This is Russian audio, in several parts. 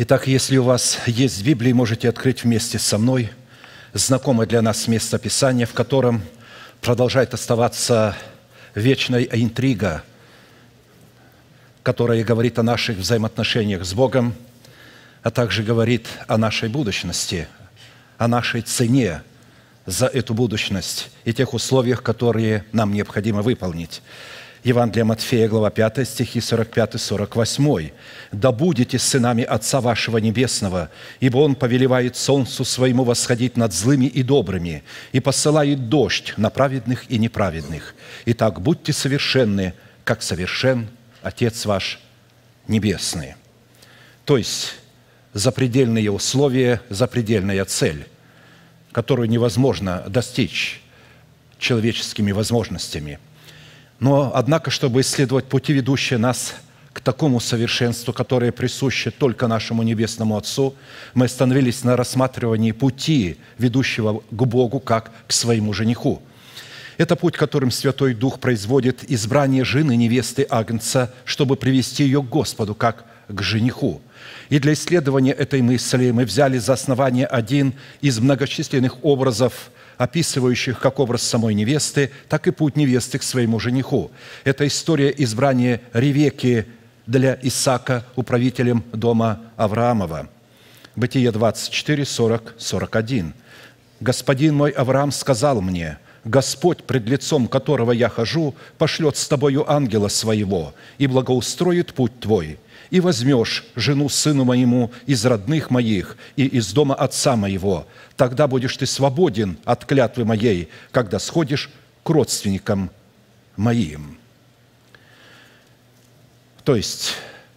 Итак, если у вас есть Библия, можете открыть вместе со мной знакомое для нас место Писания, в котором продолжает оставаться вечная интрига, которая говорит о наших взаимоотношениях с Богом, а также говорит о нашей будущности, о нашей цене за эту будущность и тех условиях, которые нам необходимо выполнить. Евангелие Матфея, глава 5, стихи 45-48. «Да будете сынами Отца вашего Небесного, ибо Он повелевает солнцу своему восходить над злыми и добрыми, и посылает дождь на праведных и неправедных. Итак, будьте совершенны, как совершен Отец ваш Небесный». То есть, запредельные условия, запредельная цель, которую невозможно достичь человеческими возможностями – но, однако, чтобы исследовать пути, ведущие нас к такому совершенству, которое присуще только нашему Небесному Отцу, мы остановились на рассматривании пути, ведущего к Богу, как к своему жениху. Это путь, которым Святой Дух производит избрание жены невесты Агнца, чтобы привести ее к Господу, как к жениху. И для исследования этой мысли мы взяли за основание один из многочисленных образов описывающих как образ самой невесты, так и путь невесты к своему жениху. Это история избрания Ревеки для Исаака управителем дома Авраамова. Бытие 24, 40, 41. «Господин мой Авраам сказал мне, Господь, пред лицом которого я хожу, пошлет с тобою ангела своего и благоустроит путь твой, и возьмешь жену сыну моему из родных моих и из дома отца моего. Тогда будешь ты свободен от клятвы моей, когда сходишь к родственникам моим». То есть,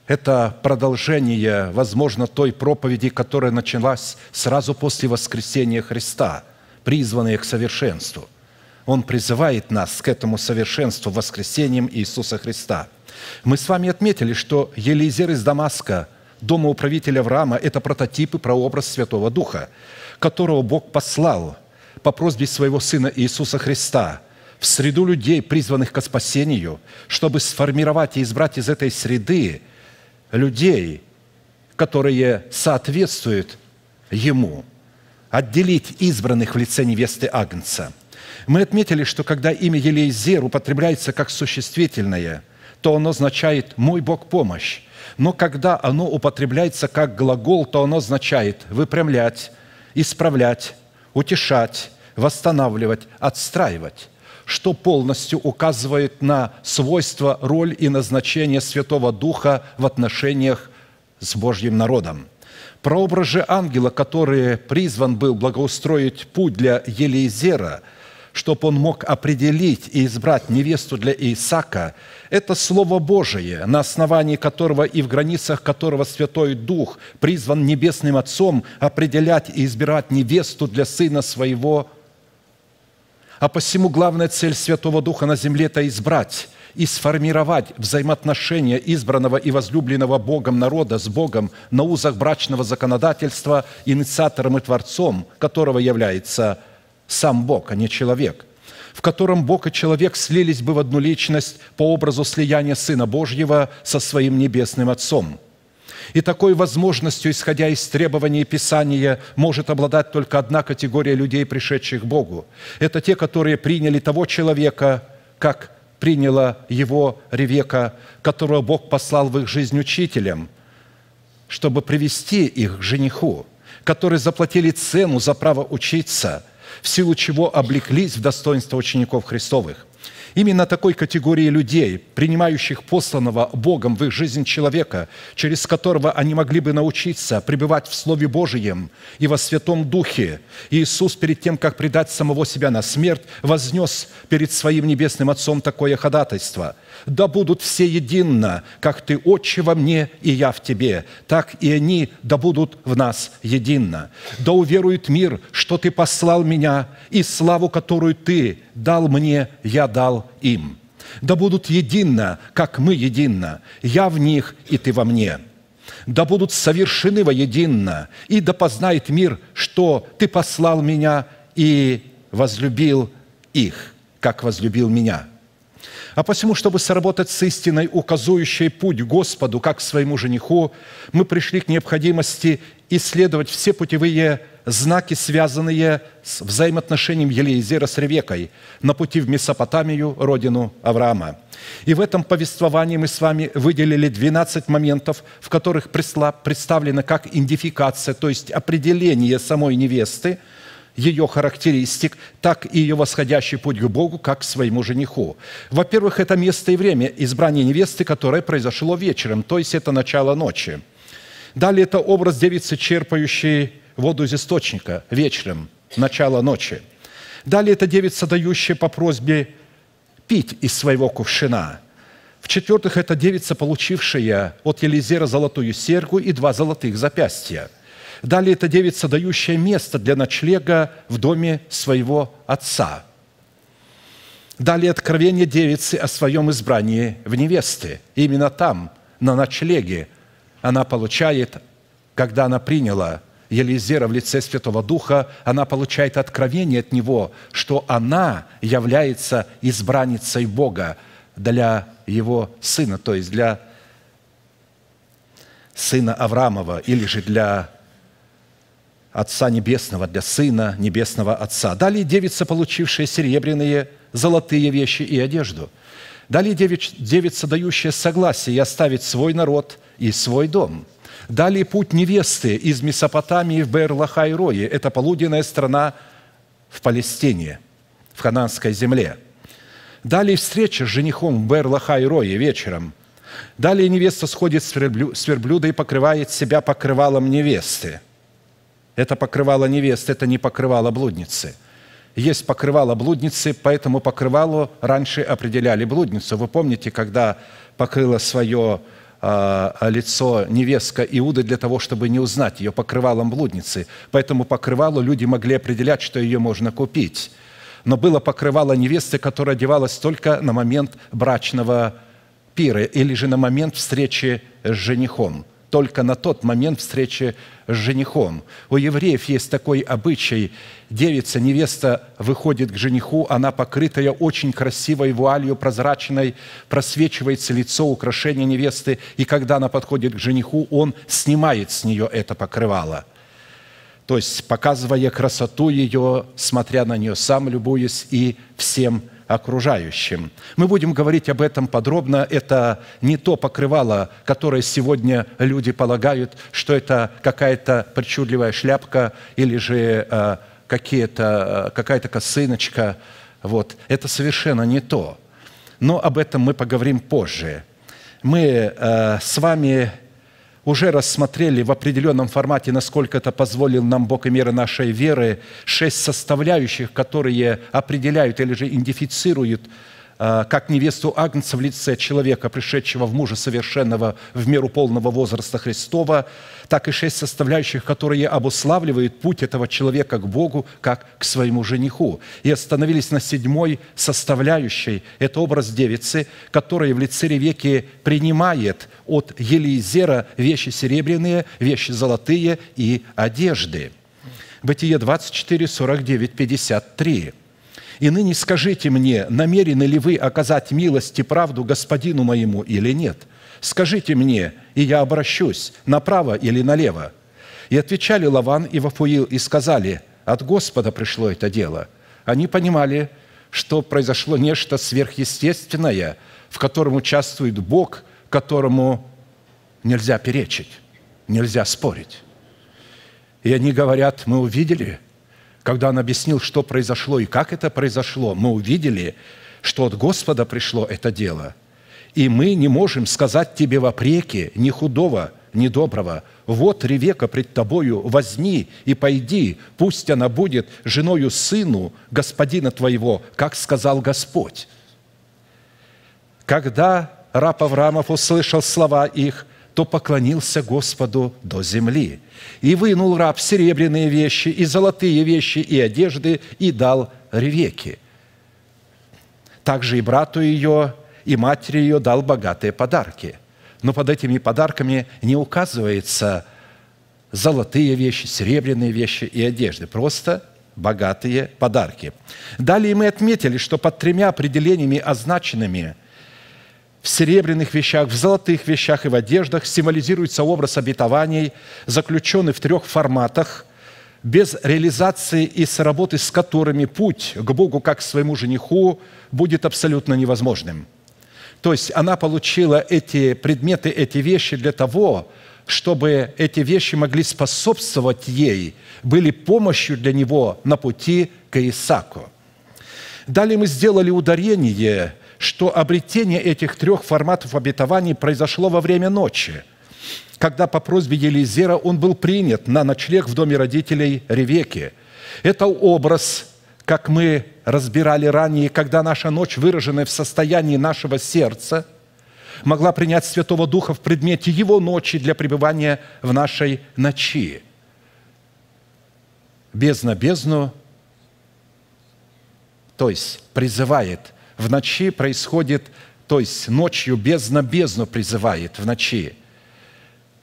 это продолжение, возможно, той проповеди, которая началась сразу после воскресения Христа, призванная к совершенству. Он призывает нас к этому совершенству воскресением Иисуса Христа – мы с вами отметили, что Елизер из Дамаска, дома управителя Авраама, это прототип и прообраз Святого Духа, которого Бог послал по просьбе своего Сына Иисуса Христа в среду людей, призванных к спасению, чтобы сформировать и избрать из этой среды людей, которые соответствуют Ему, отделить избранных в лице невесты Агнца. Мы отметили, что когда имя Елейзер употребляется как существительное – то оно означает «мой Бог помощь». Но когда оно употребляется как глагол, то оно означает выпрямлять, исправлять, утешать, восстанавливать, отстраивать, что полностью указывает на свойства, роль и назначение Святого Духа в отношениях с Божьим народом. Прообраз же ангела, который призван был благоустроить путь для Елизера – чтобы он мог определить и избрать невесту для Исаака, это Слово Божие, на основании которого и в границах которого Святой Дух призван Небесным Отцом определять и избирать невесту для Сына Своего. А посему главная цель Святого Духа на земле – это избрать и сформировать взаимоотношения избранного и возлюбленного Богом народа с Богом на узах брачного законодательства, инициатором и творцом которого является – сам Бог, а не человек, в котором Бог и человек слились бы в одну личность по образу слияния Сына Божьего со своим Небесным Отцом. И такой возможностью, исходя из требований Писания, может обладать только одна категория людей, пришедших к Богу. Это те, которые приняли того человека, как приняла его Ревека, которого Бог послал в их жизнь учителем, чтобы привести их к жениху, которые заплатили цену за право учиться – в силу чего облеклись в достоинство учеников Христовых. Именно такой категории людей, принимающих посланного Богом в их жизнь человека, через которого они могли бы научиться пребывать в Слове Божьем и во Святом Духе, Иисус перед тем, как предать самого себя на смерть, вознес перед Своим Небесным Отцом такое ходатайство – да будут все едино, как Ты, Отче, во мне, и я в Тебе, так и они да будут в нас едино. Да уверует мир, что Ты послал меня, и славу, которую Ты дал мне, я дал им. Да будут едино, как мы едино, я в них, и Ты во мне. Да будут совершены воедино, и да познает мир, что Ты послал меня и возлюбил их, как возлюбил меня – А посему, чтобы сработать с истиной, указующей путь Господу, как к своему жениху, мы пришли к необходимости исследовать все путевые знаки, связанные с взаимоотношением Елеизера с Ревекой на пути в Месопотамию, родину Авраама. И в этом повествовании мы с вами выделили 12 моментов, в которых представлена как идентификация, то есть определение самой невесты – ее характеристик, так и ее восходящий путь к Богу, как к своему жениху. Во-первых, это место и время избрания невесты, которое произошло вечером, то есть это начало ночи. Далее это образ девицы, черпающей воду из источника вечером, начало ночи. Далее это девица, дающая по просьбе пить из своего кувшина. В-четвертых, это девица, получившая от Елизера золотую серьгу и два золотых запястья – Далее это девица, дающая место для ночлега в доме своего отца. Далее откровение девицы о своем избрании в невесты. именно там, на ночлеге, она получает, когда она приняла Елизера в лице Святого Духа, она получает откровение от него, что она является избранницей Бога для его сына, то есть для сына Авраамова или же для Отца Небесного, для Сына Небесного Отца. Далее девица, получившая серебряные, золотые вещи и одежду. Далее девица, дающая согласие и оставить свой народ и свой дом. Далее путь невесты из Месопотамии в Бер-Лахай-Рое. Это полуденная страна в Палестине, в хананской земле. Далее встреча с женихом в Бер-Лахай-Рое вечером. Далее невеста сходит с верблюда и покрывает себя покрывалом невесты – это покрывало невесты, это не покрывало блудницы. Есть покрывало блудницы, поэтому покрывалу раньше определяли блудницу. Вы помните, когда покрыла свое э, лицо невестка Иуды для того, чтобы не узнать ее покрывалом блудницы. Поэтому покрывалу люди могли определять, что ее можно купить. Но было покрывало невесты, которое одевалось только на момент брачного пира или же на момент встречи с женихом только на тот момент встречи с женихом. У евреев есть такой обычай. Девица, невеста выходит к жениху, она покрытая очень красивой вуалью, прозрачной, просвечивается лицо, украшение невесты, и когда она подходит к жениху, он снимает с нее это покрывало – то есть показывая красоту ее, смотря на нее сам, любуясь и всем окружающим. Мы будем говорить об этом подробно. Это не то покрывало, которое сегодня люди полагают, что это какая-то причудливая шляпка или же э, какие-то, э, какая-то косыночка. Вот. Это совершенно не то. Но об этом мы поговорим позже. Мы э, с вами уже рассмотрели в определенном формате, насколько это позволил нам Бог и мера нашей веры, шесть составляющих, которые определяют или же идентифицируют как невесту Агнца в лице человека, пришедшего в мужа совершенного в меру полного возраста Христова, так и шесть составляющих, которые обуславливают путь этого человека к Богу, как к своему жениху. И остановились на седьмой составляющей. Это образ девицы, которая в лице Ревеки принимает от Елизера вещи серебряные, вещи золотые и одежды. Бытие 24, 49, 53. И ныне скажите мне, намерены ли вы оказать милость и правду господину моему или нет? Скажите мне, и я обращусь, направо или налево?» И отвечали Лаван и Вафуил и сказали, «От Господа пришло это дело». Они понимали, что произошло нечто сверхъестественное, в котором участвует Бог, которому нельзя перечить, нельзя спорить. И они говорят, мы увидели – когда он объяснил, что произошло и как это произошло, мы увидели, что от Господа пришло это дело. И мы не можем сказать тебе вопреки ни худого, ни доброго. Вот Ревека пред тобою, возьми и пойди, пусть она будет женою сыну господина твоего, как сказал Господь. Когда раб Авраамов услышал слова их, то поклонился Господу до земли. И вынул раб серебряные вещи, и золотые вещи, и одежды, и дал Ревеке. Также и брату ее, и матери ее дал богатые подарки. Но под этими подарками не указывается золотые вещи, серебряные вещи и одежды. Просто богатые подарки. Далее мы отметили, что под тремя определениями, означенными в серебряных вещах, в золотых вещах и в одеждах, символизируется образ обетований, заключенный в трех форматах, без реализации и сработы с которыми путь к Богу как к своему жениху будет абсолютно невозможным. То есть она получила эти предметы, эти вещи для того, чтобы эти вещи могли способствовать ей, были помощью для него на пути к Исаку. Далее мы сделали ударение, что обретение этих трех форматов обетований произошло во время ночи, когда по просьбе Елизера он был принят на ночлег в доме родителей Ревеки. Это образ, как мы разбирали ранее, когда наша ночь, выраженная в состоянии нашего сердца – могла принять Святого Духа в предмете Его ночи для пребывания в нашей ночи. Бездна бездну, то есть призывает. В ночи происходит, то есть ночью бездна бездну призывает в ночи.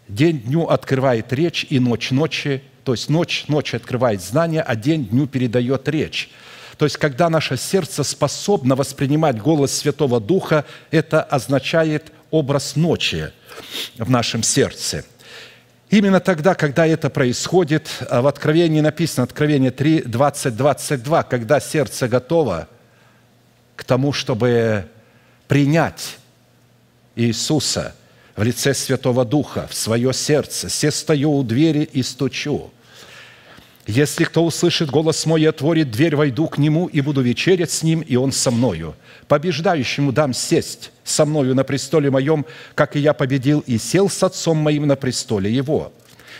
День дню открывает речь, и ночь ночи, то есть ночь ночи открывает знание, а день дню передает речь. То есть, когда наше сердце способно воспринимать голос Святого Духа, это означает образ ночи в нашем сердце. Именно тогда, когда это происходит, в Откровении написано, Откровение 3, 20, 22, когда сердце готово к тому, чтобы принять Иисуса в лице Святого Духа в свое сердце. «Се стою у двери и стучу». Если кто услышит голос мой и отворит дверь, войду к нему и буду вечерять с ним, и он со мною. Побеждающему дам сесть со мною на престоле моем, как и я победил и сел с отцом моим на престоле его.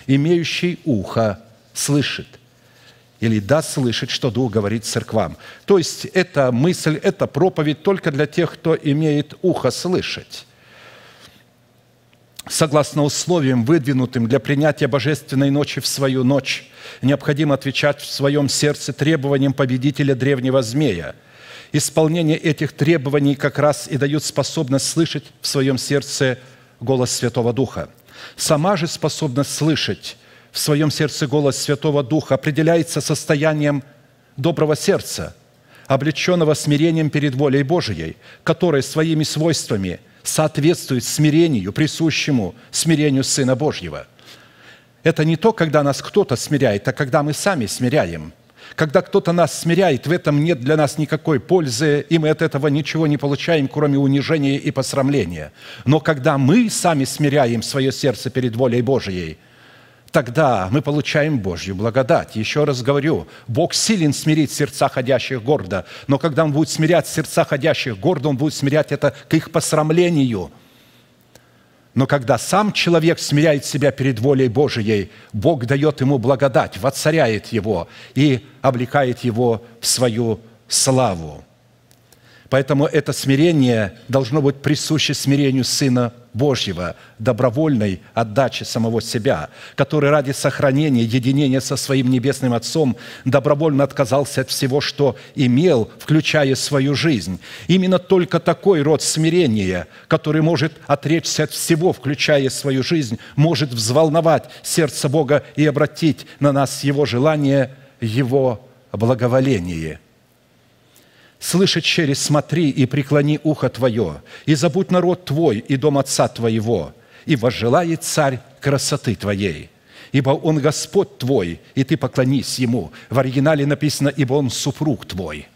Имеющий ухо слышит или да слышит, что Дух говорит церквам. То есть эта мысль, эта проповедь только для тех, кто имеет ухо слышать согласно условиям, выдвинутым для принятия божественной ночи в свою ночь, необходимо отвечать в своем сердце требованиям победителя древнего змея. Исполнение этих требований как раз и дают способность слышать в своем сердце голос Святого Духа. Сама же способность слышать в своем сердце голос Святого Духа определяется состоянием доброго сердца, облеченного смирением перед волей Божией, которое своими свойствами – соответствует смирению, присущему смирению Сына Божьего. Это не то, когда нас кто-то смиряет, а когда мы сами смиряем. Когда кто-то нас смиряет, в этом нет для нас никакой пользы, и мы от этого ничего не получаем, кроме унижения и посрамления. Но когда мы сами смиряем свое сердце перед волей Божией – тогда мы получаем Божью благодать. Еще раз говорю, Бог силен смирить сердца ходящих гордо, но когда Он будет смирять сердца ходящих гордо, Он будет смирять это к их посрамлению. Но когда сам человек смиряет себя перед волей Божией, Бог дает ему благодать, воцаряет его и облекает его в свою славу. Поэтому это смирение должно быть присуще смирению Сына Божьего, добровольной отдачи самого себя, который ради сохранения единения со своим Небесным Отцом добровольно отказался от всего, что имел, включая свою жизнь. Именно только такой род смирения, который может отречься от всего, включая свою жизнь, может взволновать сердце Бога и обратить на нас Его желание, Его благоволение – Слышать через смотри и преклони ухо твое, и забудь народ твой и дом отца твоего, и возжелает царь красоты твоей. Ибо он Господь твой, и ты поклонись ему. В оригинале написано, ибо он супруг твой,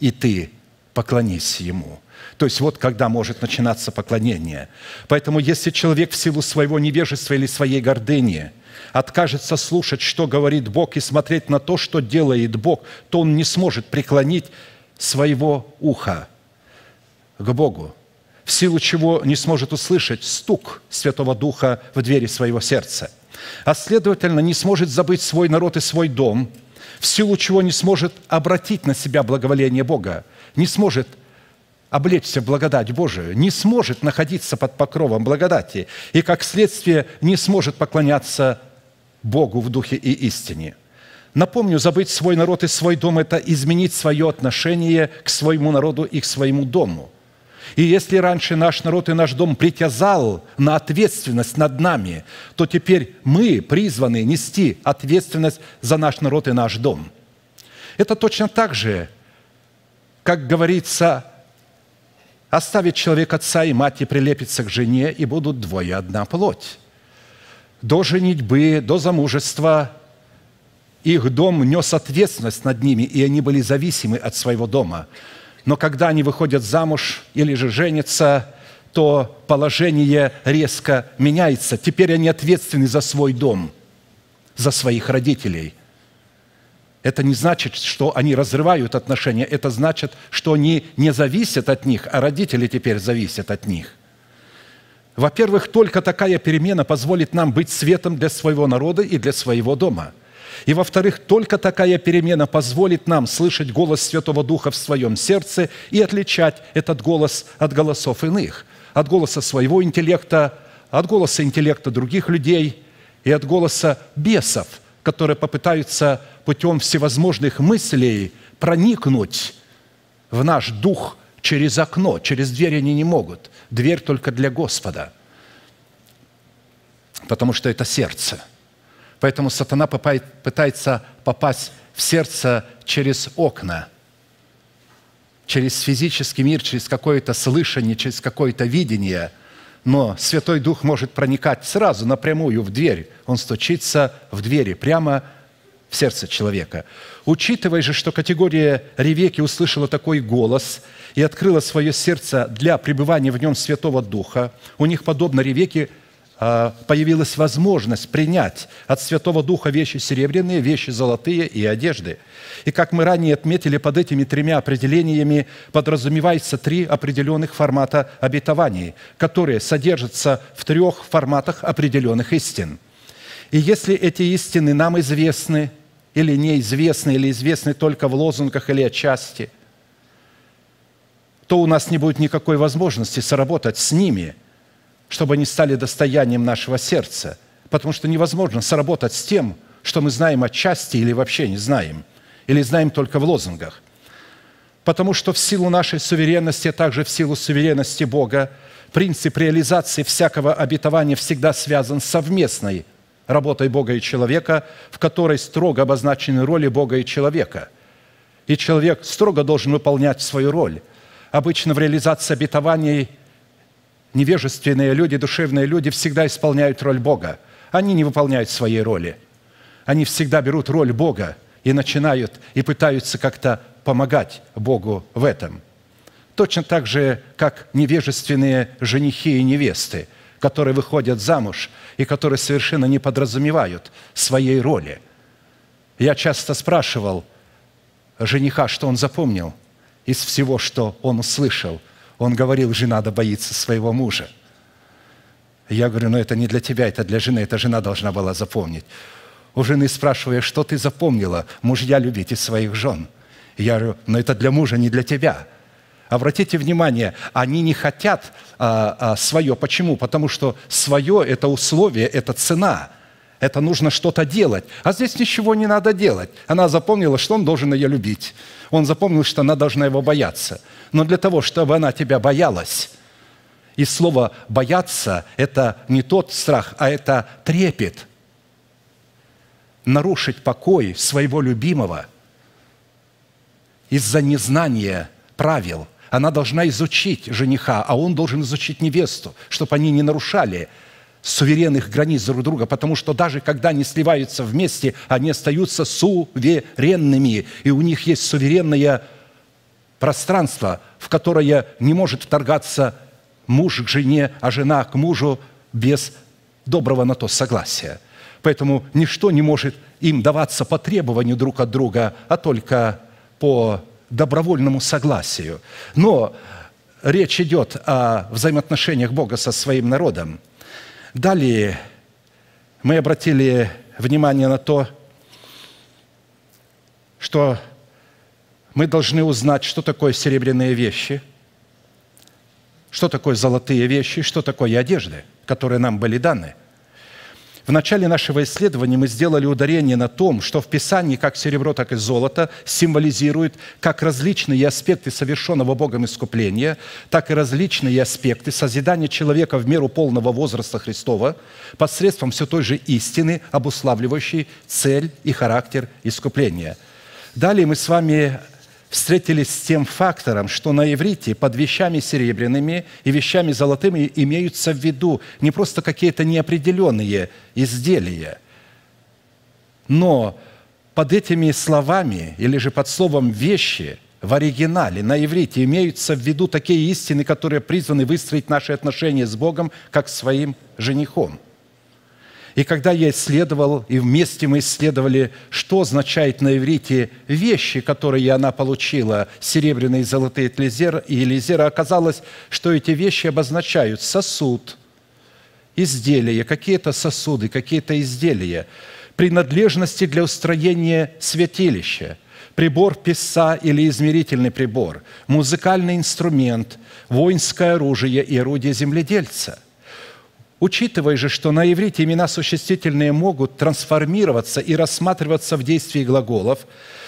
и ты поклонись ему. То есть вот когда может начинаться поклонение. Поэтому если человек в силу своего невежества или своей гордыни откажется слушать, что говорит Бог, и смотреть на то, что делает Бог, то он не сможет преклонить своего уха к Богу, в силу чего не сможет услышать стук Святого Духа в двери своего сердца, а следовательно не сможет забыть свой народ и свой дом, в силу чего не сможет обратить на себя благоволение Бога, не сможет облечься в благодать Божию, не сможет находиться под покровом благодати и, как следствие, не сможет поклоняться Богу в духе и истине – Напомню, забыть свой народ и свой дом – это изменить свое отношение к своему народу и к своему дому. И если раньше наш народ и наш дом притязал на ответственность над нами, то теперь мы призваны нести ответственность за наш народ и наш дом. Это точно так же, как говорится, оставит человек отца и мать и прилепится к жене, и будут двое одна плоть. До женитьбы, до замужества их дом нес ответственность над ними, и они были зависимы от своего дома. Но когда они выходят замуж или же женятся, то положение резко меняется. Теперь они ответственны за свой дом, за своих родителей. Это не значит, что они разрывают отношения, это значит, что они не зависят от них, а родители теперь зависят от них. Во-первых, только такая перемена позволит нам быть светом для своего народа и для своего дома – и во-вторых, только такая перемена позволит нам слышать голос Святого Духа в своем сердце и отличать этот голос от голосов иных, от голоса своего интеллекта, от голоса интеллекта других людей и от голоса бесов, которые попытаются путем всевозможных мыслей проникнуть в наш дух через окно, через дверь они не могут. Дверь только для Господа, потому что это сердце – Поэтому сатана пытается попасть в сердце через окна, через физический мир, через какое-то слышание, через какое-то видение. Но Святой Дух может проникать сразу, напрямую в дверь. Он стучится в двери, прямо в сердце человека. Учитывая же, что категория Ревеки услышала такой голос и открыла свое сердце для пребывания в нем Святого Духа, у них, подобно Ревеке, появилась возможность принять от Святого Духа вещи серебряные, вещи золотые и одежды. И как мы ранее отметили, под этими тремя определениями подразумевается три определенных формата обетований, которые содержатся в трех форматах определенных истин. И если эти истины нам известны или неизвестны, или известны только в лозунгах или отчасти, то у нас не будет никакой возможности сработать с ними – чтобы они стали достоянием нашего сердца, потому что невозможно сработать с тем, что мы знаем отчасти или вообще не знаем, или знаем только в лозунгах. Потому что в силу нашей суверенности, а также в силу суверенности Бога, принцип реализации всякого обетования всегда связан с совместной работой Бога и человека, в которой строго обозначены роли Бога и человека. И человек строго должен выполнять свою роль. Обычно в реализации обетований невежественные люди, душевные люди всегда исполняют роль Бога. Они не выполняют своей роли. Они всегда берут роль Бога и начинают и пытаются как-то помогать Богу в этом. Точно так же, как невежественные женихи и невесты, которые выходят замуж и которые совершенно не подразумевают своей роли. Я часто спрашивал жениха, что он запомнил из всего, что он услышал – он говорил, жена да боится своего мужа. Я говорю, ну это не для тебя, это для жены, это жена должна была запомнить. У жены спрашиваю, что ты запомнила? Мужья любите своих жен. Я говорю, ну это для мужа, не для тебя. Обратите внимание, они не хотят а, а, свое. Почему? Потому что свое – это условие, это цена. Это нужно что-то делать. А здесь ничего не надо делать. Она запомнила, что он должен ее любить. Он запомнил, что она должна его бояться. Но для того, чтобы она тебя боялась, и слово «бояться» – это не тот страх, а это трепет. Нарушить покой своего любимого из-за незнания правил. Она должна изучить жениха, а он должен изучить невесту, чтобы они не нарушали суверенных границ друг друга, потому что даже когда они сливаются вместе, они остаются суверенными, и у них есть суверенное пространство, в которое не может вторгаться муж к жене, а жена к мужу без доброго на то согласия. Поэтому ничто не может им даваться по требованию друг от друга, а только по добровольному согласию. Но речь идет о взаимоотношениях Бога со своим народом. Далее мы обратили внимание на то, что мы должны узнать, что такое серебряные вещи, что такое золотые вещи, что такое одежды, которые нам были даны – в начале нашего исследования мы сделали ударение на том, что в Писании как серебро, так и золото символизируют как различные аспекты совершенного Богом искупления, так и различные аспекты созидания человека в меру полного возраста Христова посредством все той же истины, обуславливающей цель и характер искупления. Далее мы с вами встретились с тем фактором, что на иврите под вещами серебряными и вещами золотыми имеются в виду не просто какие-то неопределенные изделия, но под этими словами или же под словом «вещи» в оригинале, на иврите, имеются в виду такие истины, которые призваны выстроить наши отношения с Богом, как своим женихом – и когда я исследовал, и вместе мы исследовали, что означает на иврите вещи, которые она получила, серебряные и золотые от Елизера, и Елизера, оказалось, что эти вещи обозначают сосуд, изделия, какие-то сосуды, какие-то изделия, принадлежности для устроения святилища, прибор писа или измерительный прибор, музыкальный инструмент, воинское оружие и орудие земледельца – Учитывая же, что на иврите имена существительные могут трансформироваться и рассматриваться в действии глаголов,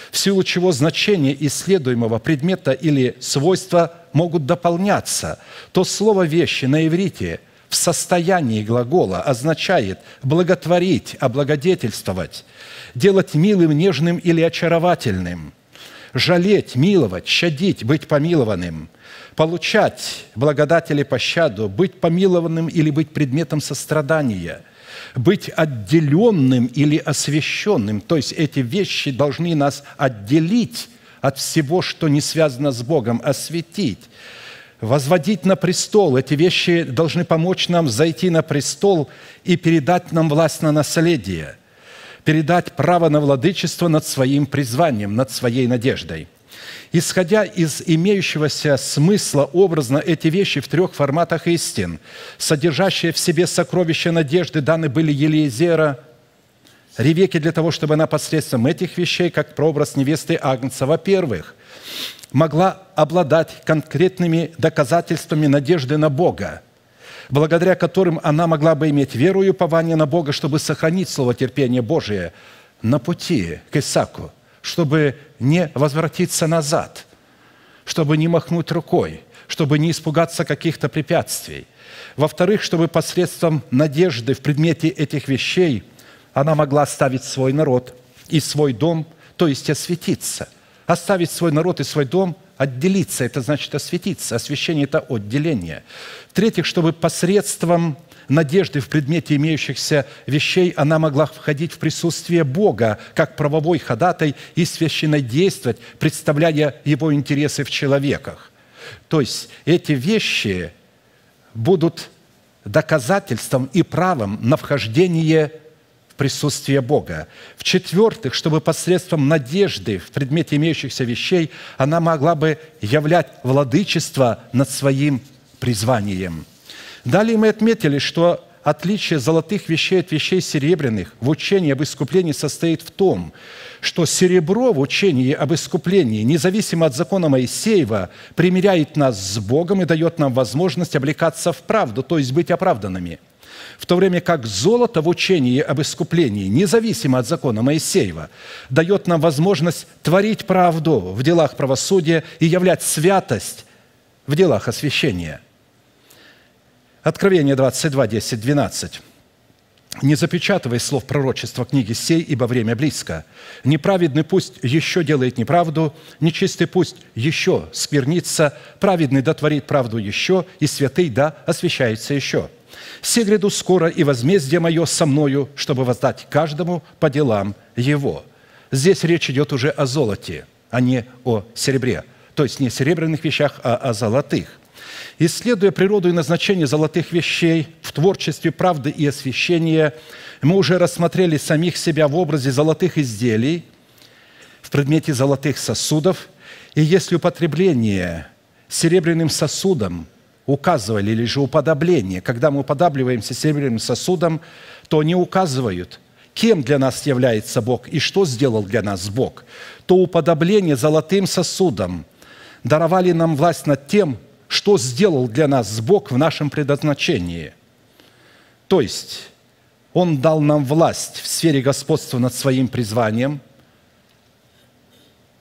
в силу чего значение исследуемого предмета или свойства могут дополняться, то слово «вещи» на иврите в состоянии глагола означает благотворить, облагодетельствовать, делать милым, нежным или очаровательным, жалеть, миловать, щадить, быть помилованным – получать благодать или пощаду, быть помилованным или быть предметом сострадания, быть отделенным или освященным. То есть эти вещи должны нас отделить от всего, что не связано с Богом, осветить, возводить на престол. Эти вещи должны помочь нам зайти на престол и передать нам власть на наследие, передать право на владычество над своим призванием, над своей надеждой – Исходя из имеющегося смысла образно, эти вещи в трех форматах истин, содержащие в себе сокровища надежды, даны были Елизера, Ревеке для того, чтобы она посредством этих вещей, как прообраз невесты Агнца, во-первых, могла обладать конкретными доказательствами надежды на Бога, благодаря которым она могла бы иметь веру и упование на Бога, чтобы сохранить слово терпения Божие на пути к Исаку – чтобы не возвратиться назад, чтобы не махнуть рукой, чтобы не испугаться каких-то препятствий. Во-вторых, чтобы посредством надежды в предмете этих вещей она могла оставить свой народ и свой дом, то есть осветиться. Оставить свой народ и свой дом, отделиться – это значит осветиться. Освящение – это отделение. В-третьих, чтобы посредством надежды в предмете имеющихся вещей, она могла входить в присутствие Бога, как правовой ходатай и священно действовать, представляя Его интересы в человеках. То есть эти вещи будут доказательством и правом на вхождение в присутствие Бога. В-четвертых, чтобы посредством надежды в предмете имеющихся вещей она могла бы являть владычество над своим призванием – Далее мы отметили, что отличие золотых вещей от вещей серебряных в учении об искуплении состоит в том, что серебро в учении об искуплении, независимо от закона Моисеева, примиряет нас с Богом и дает нам возможность облекаться в правду, то есть быть оправданными. В то время как золото в учении об искуплении, независимо от закона Моисеева, дает нам возможность творить правду в делах правосудия и являть святость в делах освящения – Откровение 22, 10, 12. «Не запечатывай слов пророчества книги сей, ибо время близко. Неправедный пусть еще делает неправду, нечистый пусть еще сквернится, праведный дотворит правду еще, и святый да освящается еще. Все гряду скоро, и возмездие мое со мною, чтобы воздать каждому по делам его». Здесь речь идет уже о золоте, а не о серебре. То есть не о серебряных вещах, а о золотых. Исследуя природу и назначение золотых вещей в творчестве правды и освящения, мы уже рассмотрели самих себя в образе золотых изделий, в предмете золотых сосудов. И если употребление серебряным сосудом указывали, или же уподобление, когда мы уподабливаемся серебряным сосудом, то они указывают, кем для нас является Бог и что сделал для нас Бог. То уподобление золотым сосудом даровали нам власть над тем, что сделал для нас Бог в нашем предназначении. То есть Он дал нам власть в сфере господства над своим призванием,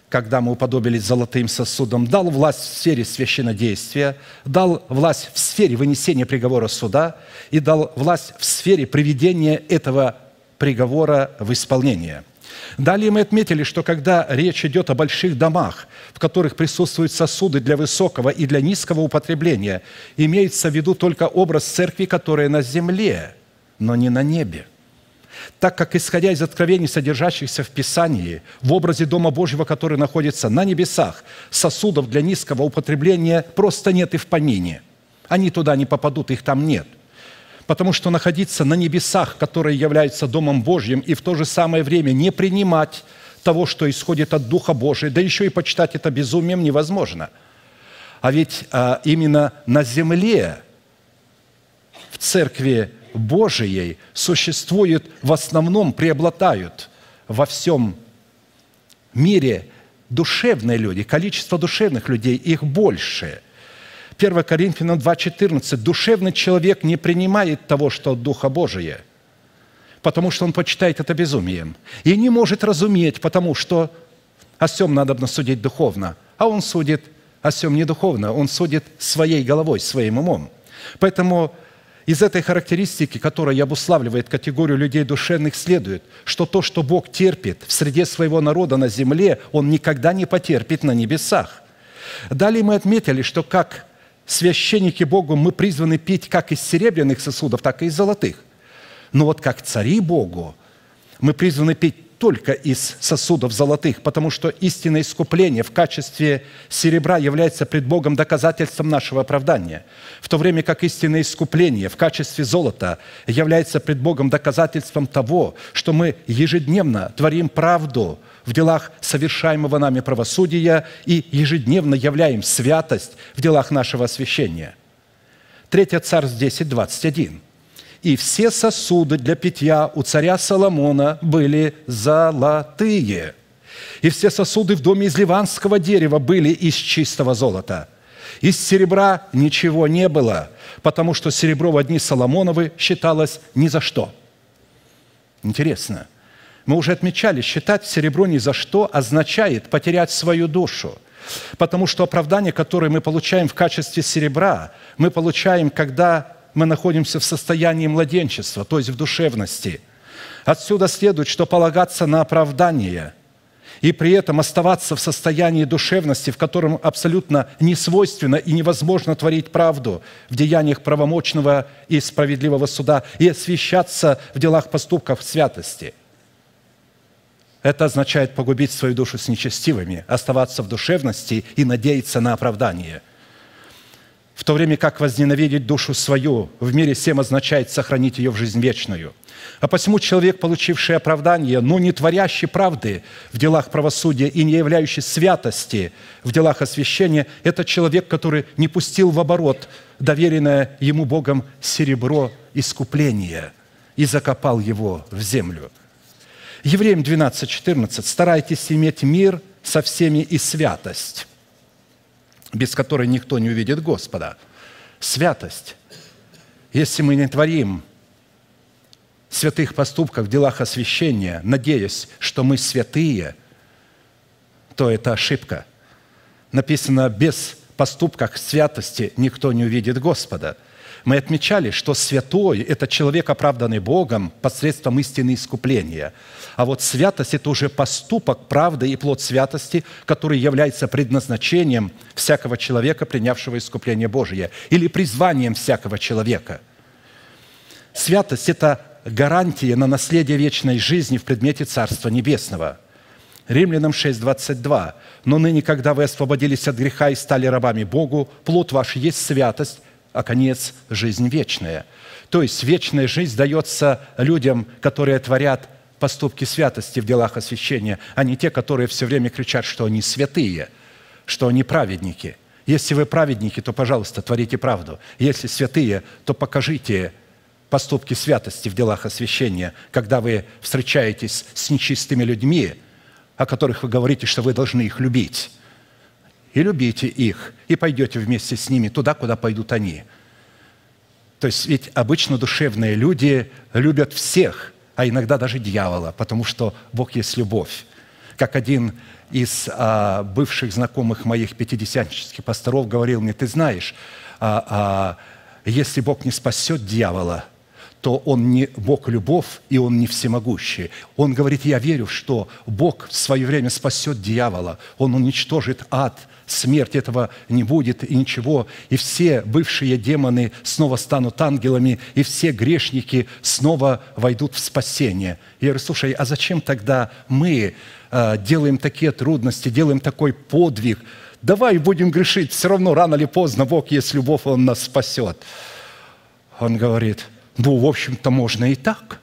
когда мы уподобились золотым сосудом, дал власть в сфере священнодействия, дал власть в сфере вынесения приговора суда и дал власть в сфере приведения этого приговора в исполнение. Далее мы отметили, что когда речь идет о больших домах, в которых присутствуют сосуды для высокого и для низкого употребления, имеется в виду только образ церкви, которая на земле, но не на небе. Так как, исходя из откровений, содержащихся в Писании, в образе Дома Божьего, который находится на небесах, сосудов для низкого употребления просто нет и в помине. Они туда не попадут, их там нет – Потому что находиться на небесах, которые являются Домом Божьим, и в то же самое время не принимать того, что исходит от Духа Божия, да еще и почитать это безумием невозможно. А ведь а, именно на земле, в Церкви Божией, существуют, в основном преобладают во всем мире душевные люди, количество душевных людей, их больше – 1 Коринфянам 2,14. «Душевный человек не принимает того, что от Духа Божия, потому что он почитает это безумием, и не может разуметь, потому что о сем надо судить духовно, а он судит о сем не духовно, он судит своей головой, своим умом. Поэтому из этой характеристики, которая обуславливает категорию людей душевных, следует, что то, что Бог терпит в среде своего народа на земле, Он никогда не потерпит на небесах. Далее мы отметили, что как священники Богу, мы призваны пить как из серебряных сосудов, так и из золотых. Но вот как цари Богу, мы призваны пить только из сосудов золотых, потому что истинное искупление в качестве серебра является пред Богом доказательством нашего оправдания, в то время как истинное искупление в качестве золота является пред Богом доказательством того, что мы ежедневно творим правду – в делах совершаемого нами правосудия и ежедневно являем святость в делах нашего освящения. 3 Царств 10, 21. «И все сосуды для питья у царя Соломона были золотые, и все сосуды в доме из ливанского дерева были из чистого золота. Из серебра ничего не было, потому что серебро в дни Соломоновы считалось ни за что». Интересно – мы уже отмечали, считать серебро ни за что означает потерять свою душу. Потому что оправдание, которое мы получаем в качестве серебра, мы получаем, когда мы находимся в состоянии младенчества, то есть в душевности. Отсюда следует, что полагаться на оправдание и при этом оставаться в состоянии душевности, в котором абсолютно не свойственно и невозможно творить правду в деяниях правомочного и справедливого суда и освящаться в делах поступков святости – это означает погубить свою душу с нечестивыми, оставаться в душевности и надеяться на оправдание. В то время как возненавидеть душу свою в мире всем означает сохранить ее в жизнь вечную. А посему человек, получивший оправдание, но не творящий правды в делах правосудия и не являющий святости в делах освящения, это человек, который не пустил в оборот доверенное ему Богом серебро искупления и закопал его в землю – Евреям 12, 14. «Старайтесь иметь мир со всеми и святость, без которой никто не увидит Господа». Святость. Если мы не творим святых поступков в делах освящения, надеясь, что мы святые, то это ошибка. Написано, без поступках святости никто не увидит Господа – мы отмечали, что святой – это человек, оправданный Богом посредством истины искупления. А вот святость – это уже поступок правды и плод святости, который является предназначением всякого человека, принявшего искупление Божие, или призванием всякого человека. Святость – это гарантия на наследие вечной жизни в предмете Царства Небесного – Римлянам 6:22. «Но ныне, когда вы освободились от греха и стали рабами Богу, плод ваш есть святость, а конец – жизнь вечная. То есть вечная жизнь дается людям, которые творят поступки святости в делах освящения, а не те, которые все время кричат, что они святые, что они праведники. Если вы праведники, то, пожалуйста, творите правду. Если святые, то покажите поступки святости в делах освящения, когда вы встречаетесь с нечистыми людьми, о которых вы говорите, что вы должны их любить и любите их, и пойдете вместе с ними туда, куда пойдут они. То есть ведь обычно душевные люди любят всех, а иногда даже дьявола, потому что Бог есть любовь. Как один из а, бывших знакомых моих пятидесятнических пасторов говорил мне, ты знаешь, а, а, если Бог не спасет дьявола, то Он не Бог любовь, и Он не всемогущий. Он говорит, я верю, что Бог в свое время спасет дьявола, Он уничтожит ад, смерть этого не будет и ничего. И все бывшие демоны снова станут ангелами, и все грешники снова войдут в спасение. Я говорю, слушай, а зачем тогда мы э, делаем такие трудности, делаем такой подвиг? Давай будем грешить, все равно рано или поздно Бог есть любовь, Он нас спасет. Он говорит, ну, в общем-то, можно и так.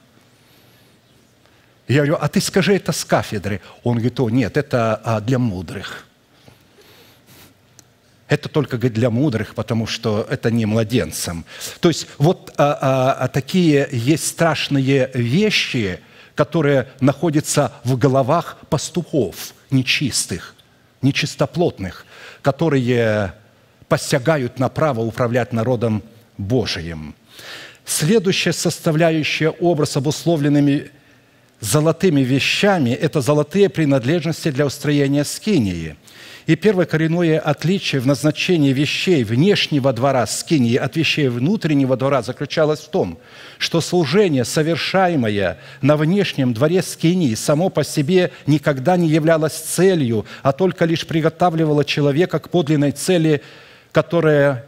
Я говорю, а ты скажи это с кафедры. Он говорит, о, нет, это а, для мудрых. Это только говорит, для мудрых, потому что это не младенцам. То есть вот а, а, а такие есть страшные вещи, которые находятся в головах пастухов нечистых, нечистоплотных, которые посягают на право управлять народом Божиим. Следующая составляющая образ обусловленными золотыми вещами – это золотые принадлежности для устроения скинии – и первое коренное отличие в назначении вещей внешнего двора скинии от вещей внутреннего двора заключалось в том, что служение, совершаемое на внешнем дворе скинии, само по себе никогда не являлось целью, а только лишь приготавливало человека к подлинной цели, которая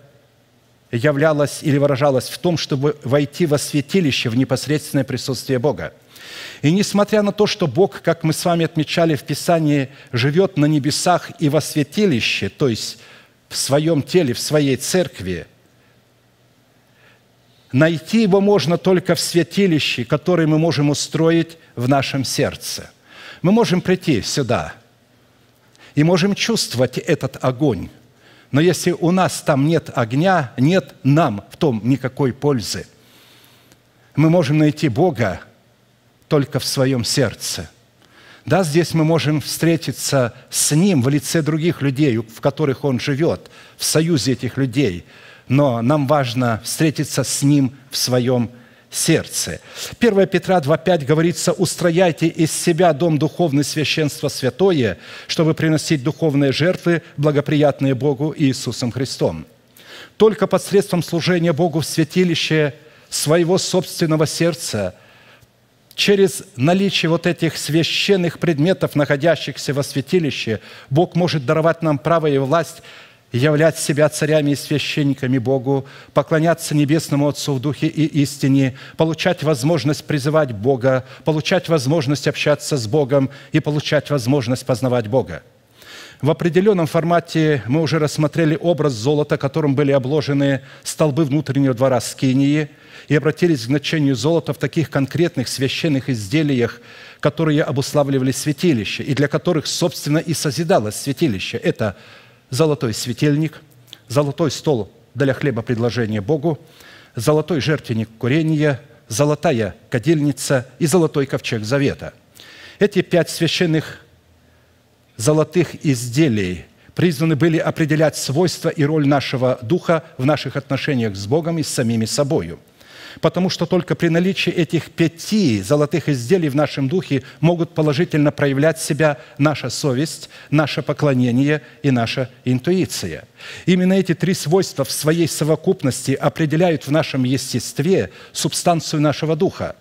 являлась или выражалась в том, чтобы войти во святилище, в непосредственное присутствие Бога – и несмотря на то, что Бог, как мы с вами отмечали в Писании, живет на небесах и во святилище, то есть в своем теле, в своей церкви, найти Его можно только в святилище, которое мы можем устроить в нашем сердце. Мы можем прийти сюда и можем чувствовать этот огонь, но если у нас там нет огня, нет нам в том никакой пользы. Мы можем найти Бога только в своем сердце. Да, здесь мы можем встретиться с Ним в лице других людей, в которых Он живет, в союзе этих людей, но нам важно встретиться с Ним в своем сердце. 1 Петра 2.5 говорится, «Устрояйте из себя дом духовный священство святое, чтобы приносить духовные жертвы, благоприятные Богу Иисусом Христом». Только посредством служения Богу в святилище своего собственного сердца – через наличие вот этих священных предметов, находящихся во святилище, Бог может даровать нам право и власть являть себя царями и священниками Богу, поклоняться Небесному Отцу в Духе и истине, получать возможность призывать Бога, получать возможность общаться с Богом и получать возможность познавать Бога. В определенном формате мы уже рассмотрели образ золота, которым были обложены столбы внутреннего двора Скинии – и обратились к значению золота в таких конкретных священных изделиях, которые обуславливали святилище, и для которых, собственно, и созидалось святилище. Это золотой светильник, золотой стол для хлеба предложения Богу, золотой жертвенник курения, золотая кадильница и золотой ковчег завета. Эти пять священных золотых изделий призваны были определять свойства и роль нашего духа в наших отношениях с Богом и с самими собою – потому что только при наличии этих пяти золотых изделий в нашем духе могут положительно проявлять себя наша совесть, наше поклонение и наша интуиция. Именно эти три свойства в своей совокупности определяют в нашем естестве субстанцию нашего духа,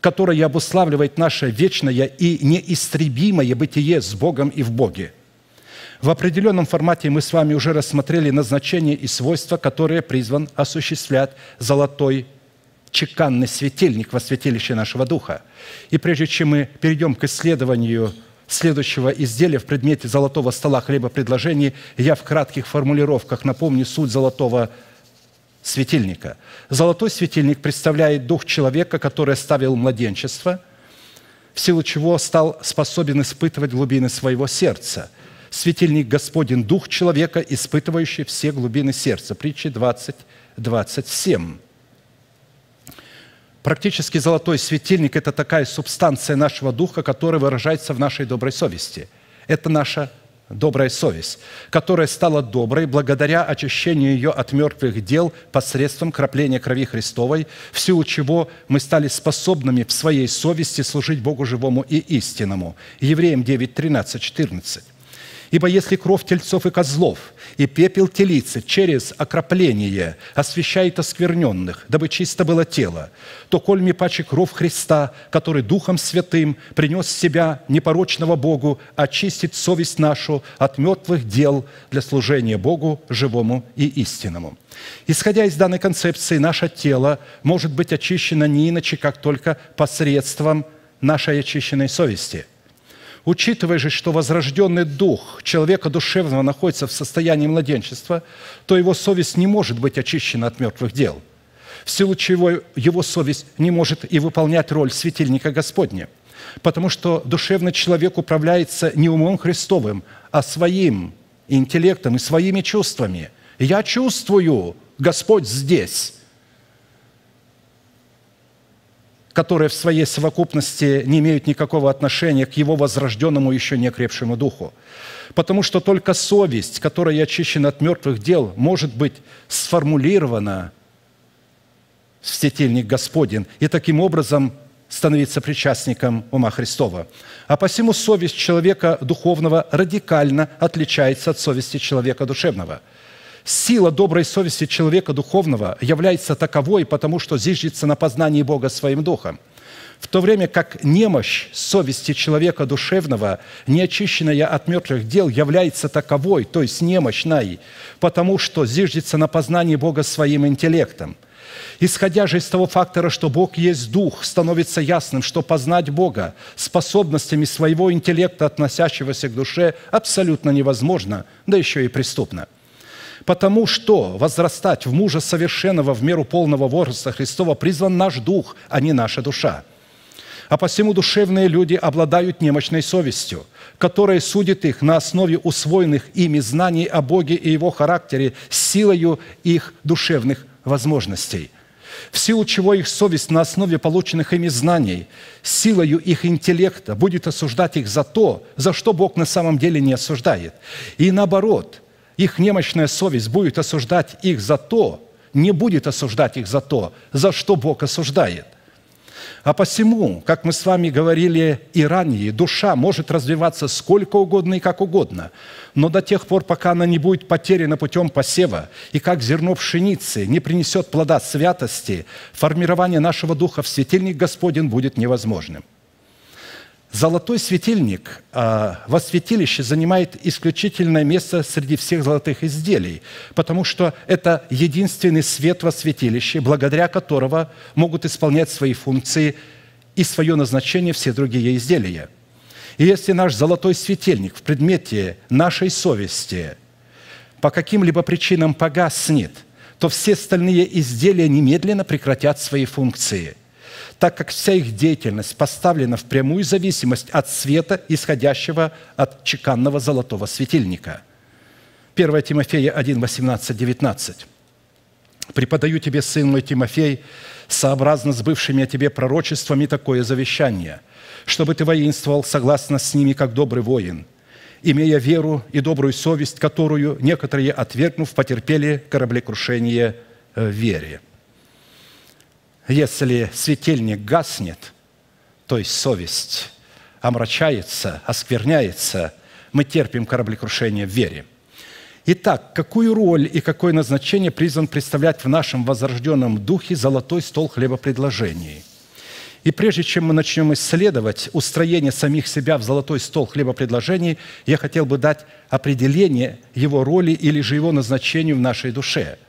которая обуславливает наше вечное и неистребимое бытие с Богом и в Боге – в определенном формате мы с вами уже рассмотрели назначение и свойства, которые призван осуществлять золотой чеканный светильник во святилище нашего духа. И прежде чем мы перейдем к исследованию следующего изделия в предмете золотого стола хлебопредложений, я в кратких формулировках напомню суть золотого светильника. Золотой светильник представляет дух человека, который оставил младенчество, в силу чего стал способен испытывать глубины своего сердца. Светильник Господень – дух человека, испытывающий все глубины сердца. Притча 20, 27. Практически золотой светильник – это такая субстанция нашего духа, которая выражается в нашей доброй совести. Это наша добрая совесть, которая стала доброй благодаря очищению ее от мертвых дел посредством крапления крови Христовой, в силу чего мы стали способными в своей совести служить Богу живому и истинному. Евреям 9, 13, 14. Ибо если кровь тельцов и козлов и пепел телицы через окропление освящает оскверненных, дабы чисто было тело, то коль ми паче кровь Христа, который Духом Святым принес себя непорочного Богу, очистит совесть нашу от мертвых дел для служения Богу живому и истинному». Исходя из данной концепции, наше тело может быть очищено не иначе, как только посредством нашей очищенной совести – Учитывая же, что возрожденный дух человека душевного находится в состоянии младенчества, то его совесть не может быть очищена от мертвых дел, в силу чего его совесть не может и выполнять роль светильника Господня, потому что душевный человек управляется не умом Христовым, а своим интеллектом и своими чувствами. Я чувствую, Господь здесь которые в своей совокупности не имеют никакого отношения к его возрожденному еще не окрепшему духу. Потому что только совесть, которая очищена от мертвых дел, может быть сформулирована в светильник Господень и таким образом становиться причастником ума Христова. А посему совесть человека духовного радикально отличается от совести человека душевного – Сила доброй совести человека духовного является таковой, потому что зиждется на познании Бога своим духом. В то время как немощь совести человека душевного, неочищенная от мертвых дел, является таковой, то есть немощной, потому что зиждется на познании Бога своим интеллектом – Исходя же из того фактора, что Бог есть Дух, становится ясным, что познать Бога способностями своего интеллекта, относящегося к душе, абсолютно невозможно, да еще и преступно – Потому что возрастать в мужа совершенного в меру полного возраста Христова призван наш дух, а не наша душа. А посему душевные люди обладают немощной совестью, которая судит их на основе усвоенных ими знаний о Боге и Его характере силою их душевных возможностей – в силу чего их совесть на основе полученных ими знаний, силою их интеллекта будет осуждать их за то, за что Бог на самом деле не осуждает. И наоборот, их немощная совесть будет осуждать их за то, не будет осуждать их за то, за что Бог осуждает. А посему, как мы с вами говорили и ранее, душа может развиваться сколько угодно и как угодно, но до тех пор, пока она не будет потеряна путем посева, и как зерно пшеницы не принесет плода святости, формирование нашего духа в светильник Господень будет невозможным – Золотой светильник а, во святилище занимает исключительное место среди всех золотых изделий, потому что это единственный свет во святилище, благодаря которого могут исполнять свои функции и свое назначение все другие изделия. И если наш золотой светильник в предмете нашей совести по каким-либо причинам погаснет, то все остальные изделия немедленно прекратят свои функции – так как вся их деятельность поставлена в прямую зависимость от света, исходящего от чеканного золотого светильника. 1 Тимофея 1, 18, 19. «Преподаю тебе, сын мой Тимофей, сообразно с бывшими о тебе пророчествами такое завещание, чтобы ты воинствовал согласно с ними, как добрый воин, имея веру и добрую совесть, которую некоторые, отвергнув, потерпели кораблекрушение в вере» если светильник гаснет, то есть совесть омрачается, оскверняется, мы терпим кораблекрушение в вере. Итак, какую роль и какое назначение призван представлять в нашем возрожденном духе золотой стол хлебопредложений? И прежде чем мы начнем исследовать устроение самих себя в золотой стол хлебопредложений, я хотел бы дать определение его роли или же его назначению в нашей душе –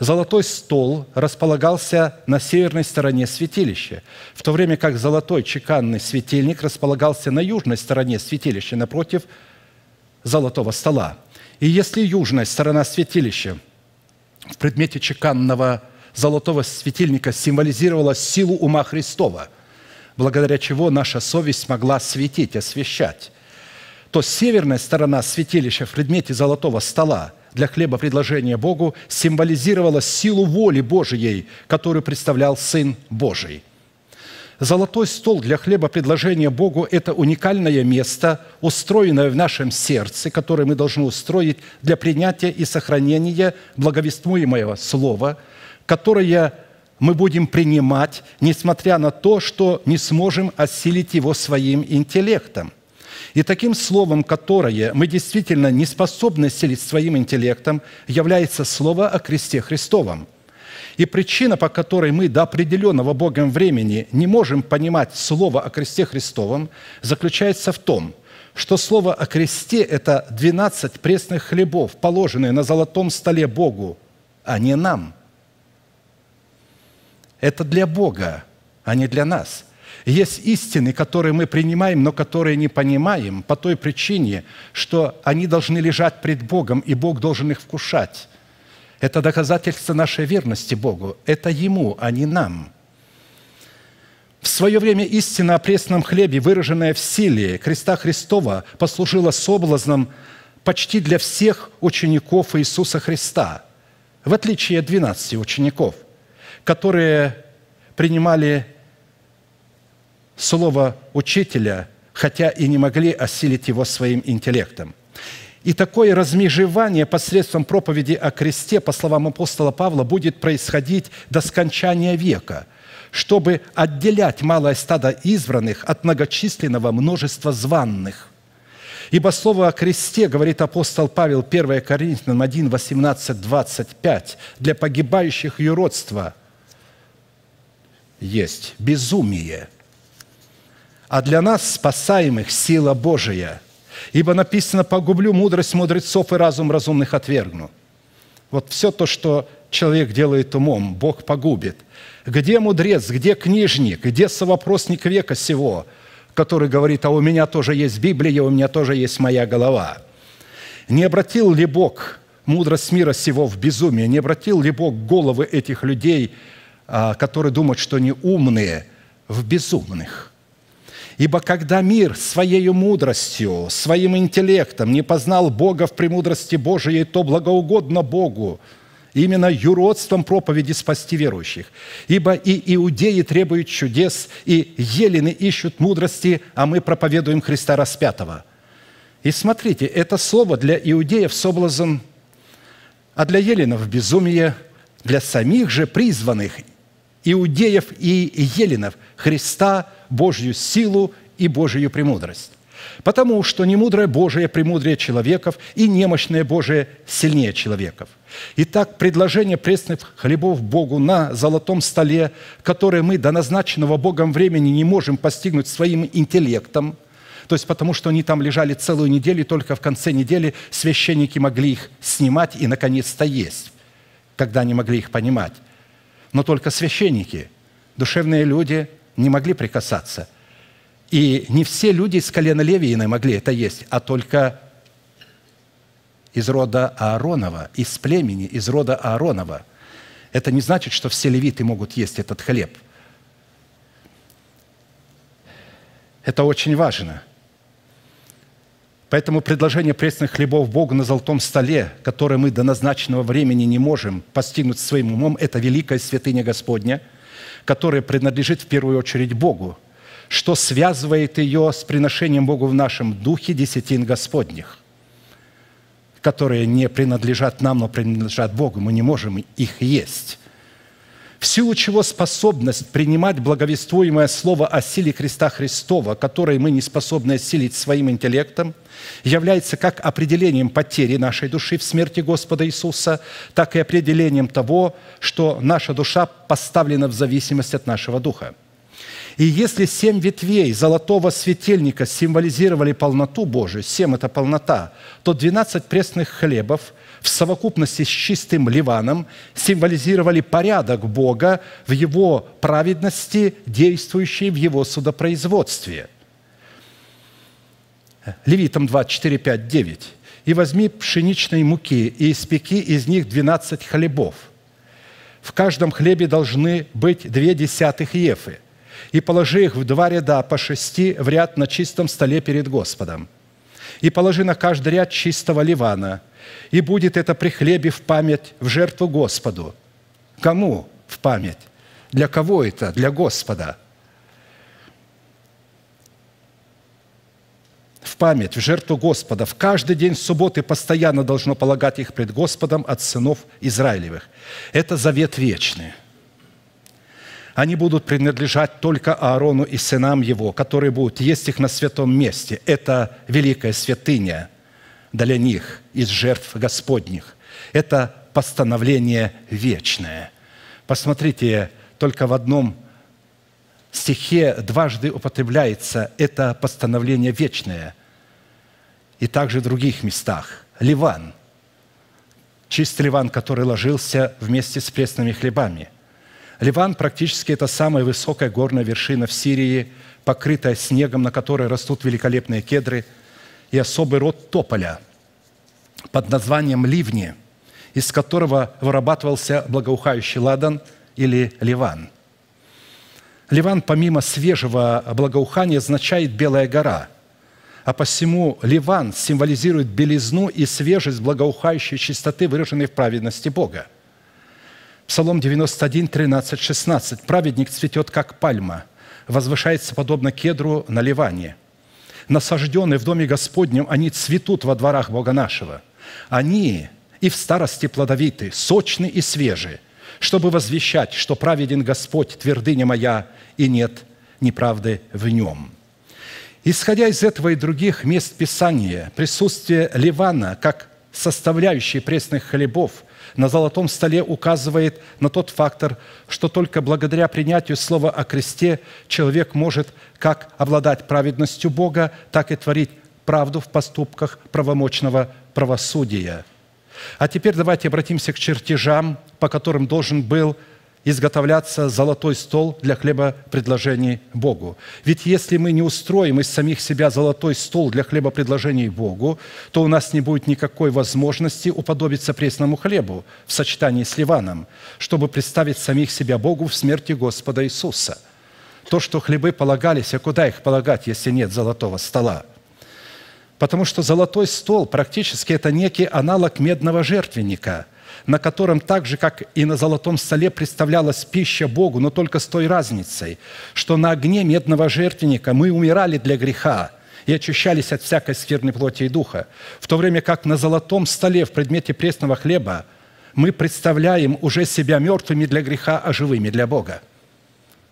Золотой стол располагался на северной стороне святилища, в то время как золотой чеканный светильник располагался на южной стороне святилища, напротив золотого стола. И если южная сторона святилища в предмете чеканного золотого светильника символизировала силу ума Христова, благодаря чего наша совесть могла светить, освещать, то северная сторона святилища в предмете золотого стола – для хлебопредложения Богу символизировала силу воли Божией, которую представлял Сын Божий. Золотой стол для хлебопредложения Богу – это уникальное место, устроенное в нашем сердце, которое мы должны устроить для принятия и сохранения благовествуемого слова, которое мы будем принимать, несмотря на то, что не сможем осилить его своим интеллектом – И таким словом, которое мы действительно не способны селить своим интеллектом, является слово о кресте Христовом. И причина, по которой мы до определенного Богом времени не можем понимать слово о кресте Христовом, заключается в том, что слово о кресте – это 12 пресных хлебов, положенные на золотом столе Богу, а не нам. Это для Бога, а не для нас – есть истины, которые мы принимаем, но которые не понимаем по той причине, что они должны лежать пред Богом, и Бог должен их вкушать. Это доказательство нашей верности Богу. Это Ему, а не нам. В свое время истина о пресном хлебе, выраженная в силе креста Христова, послужила соблазном почти для всех учеников Иисуса Христа, в отличие от 12 учеников, которые принимали слово учителя, хотя и не могли осилить его своим интеллектом. И такое размежевание посредством проповеди о кресте, по словам апостола Павла, будет происходить до скончания века, чтобы отделять малое стадо избранных от многочисленного множества званных. Ибо слово о кресте, говорит апостол Павел, 1 Коринфянам 1, 18, 25, для погибающих юродства есть безумие – а для нас, спасаемых, сила Божия. Ибо написано, погублю мудрость мудрецов и разум разумных отвергну. Вот все то, что человек делает умом, Бог погубит. Где мудрец, где книжник, где совопросник века сего, который говорит, а у меня тоже есть Библия, у меня тоже есть моя голова. Не обратил ли Бог мудрость мира сего в безумие? Не обратил ли Бог головы этих людей, а, которые думают, что они умные, в безумных? Ибо когда мир своей мудростью, своим интеллектом не познал Бога в премудрости Божией, то благоугодно Богу именно юродством проповеди спасти верующих. Ибо и иудеи требуют чудес, и елены ищут мудрости, а мы проповедуем Христа распятого. И смотрите, это слово для иудеев соблазн, а для еленов безумие, для самих же призванных иудеев и еленов Христа – Божью силу и Божью премудрость. Потому что немудрое Божие премудрее человеков, и немощное Божие сильнее человеков. Итак, предложение пресных хлебов Богу на золотом столе, которое мы до назначенного Богом времени не можем постигнуть своим интеллектом, то есть потому, что они там лежали целую неделю, и только в конце недели священники могли их снимать и наконец-то есть, когда они могли их понимать. Но только священники, душевные люди – не могли прикасаться. И не все люди из колена Левиина могли это есть, а только из рода Ааронова, из племени, из рода Ааронова. Это не значит, что все левиты могут есть этот хлеб. Это очень важно. Поэтому предложение пресных хлебов Богу на золотом столе, которое мы до назначенного времени не можем постигнуть своим умом, это великая святыня Господня – которая принадлежит в первую очередь Богу, что связывает ее с приношением Богу в нашем духе десятин Господних, которые не принадлежат нам, но принадлежат Богу. Мы не можем их есть. В силу чего способность принимать благовествуемое слово о силе креста Христова, которое мы не способны осилить своим интеллектом, является как определением потери нашей души в смерти Господа Иисуса, так и определением того, что наша душа поставлена в зависимость от нашего духа. И если семь ветвей золотого светильника символизировали полноту Божию, семь – это полнота, то двенадцать пресных хлебов – в совокупности с чистым Ливаном символизировали порядок Бога в Его праведности, действующей в Его судопроизводстве. Левитам 24, 5, 9. «И возьми пшеничной муки, и испеки из них двенадцать хлебов. В каждом хлебе должны быть две десятых ефы, и положи их в два ряда по шести в ряд на чистом столе перед Господом. И положи на каждый ряд чистого ливана – и будет это при хлебе в память в жертву Господу. Кому в память? Для кого это? Для Господа. В память, в жертву Господа. В каждый день субботы постоянно должно полагать их пред Господом от сынов Израилевых. Это завет вечный. Они будут принадлежать только Аарону и сынам его, которые будут есть их на святом месте. Это великая святыня для них из жертв Господних. Это постановление вечное. Посмотрите, только в одном стихе дважды употребляется это постановление вечное. И также в других местах. Ливан. Чистый ливан, который ложился вместе с пресными хлебами. Ливан практически это самая высокая горная вершина в Сирии, покрытая снегом, на которой растут великолепные кедры, и особый род тополя под названием ливни, из которого вырабатывался благоухающий ладан или ливан – Ливан, помимо свежего благоухания, означает «белая гора», а посему Ливан символизирует белизну и свежесть благоухающей чистоты, выраженной в праведности Бога. Псалом 91, 13, 16. «Праведник цветет, как пальма, возвышается подобно кедру на Ливане. Насажденные в доме Господнем, они цветут во дворах Бога нашего. Они и в старости плодовиты, сочны и свежи, чтобы возвещать, что праведен Господь, твердыня моя, и нет неправды в нем». Исходя из этого и других мест Писания, присутствие Ливана как составляющей пресных хлебов на золотом столе указывает на тот фактор, что только благодаря принятию слова о кресте человек может как обладать праведностью Бога, так и творить правду в поступках правомочного правосудия – а теперь давайте обратимся к чертежам, по которым должен был изготовляться золотой стол для хлебопредложений Богу. Ведь если мы не устроим из самих себя золотой стол для хлебопредложений Богу, то у нас не будет никакой возможности уподобиться пресному хлебу в сочетании с Ливаном, чтобы представить самих себя Богу в смерти Господа Иисуса. То, что хлебы полагались, а куда их полагать, если нет золотого стола – Потому что золотой стол практически это некий аналог медного жертвенника, на котором так же, как и на золотом столе представлялась пища Богу, но только с той разницей, что на огне медного жертвенника мы умирали для греха и очищались от всякой скверной плоти и духа, в то время как на золотом столе в предмете пресного хлеба мы представляем уже себя мертвыми для греха, а живыми для Бога.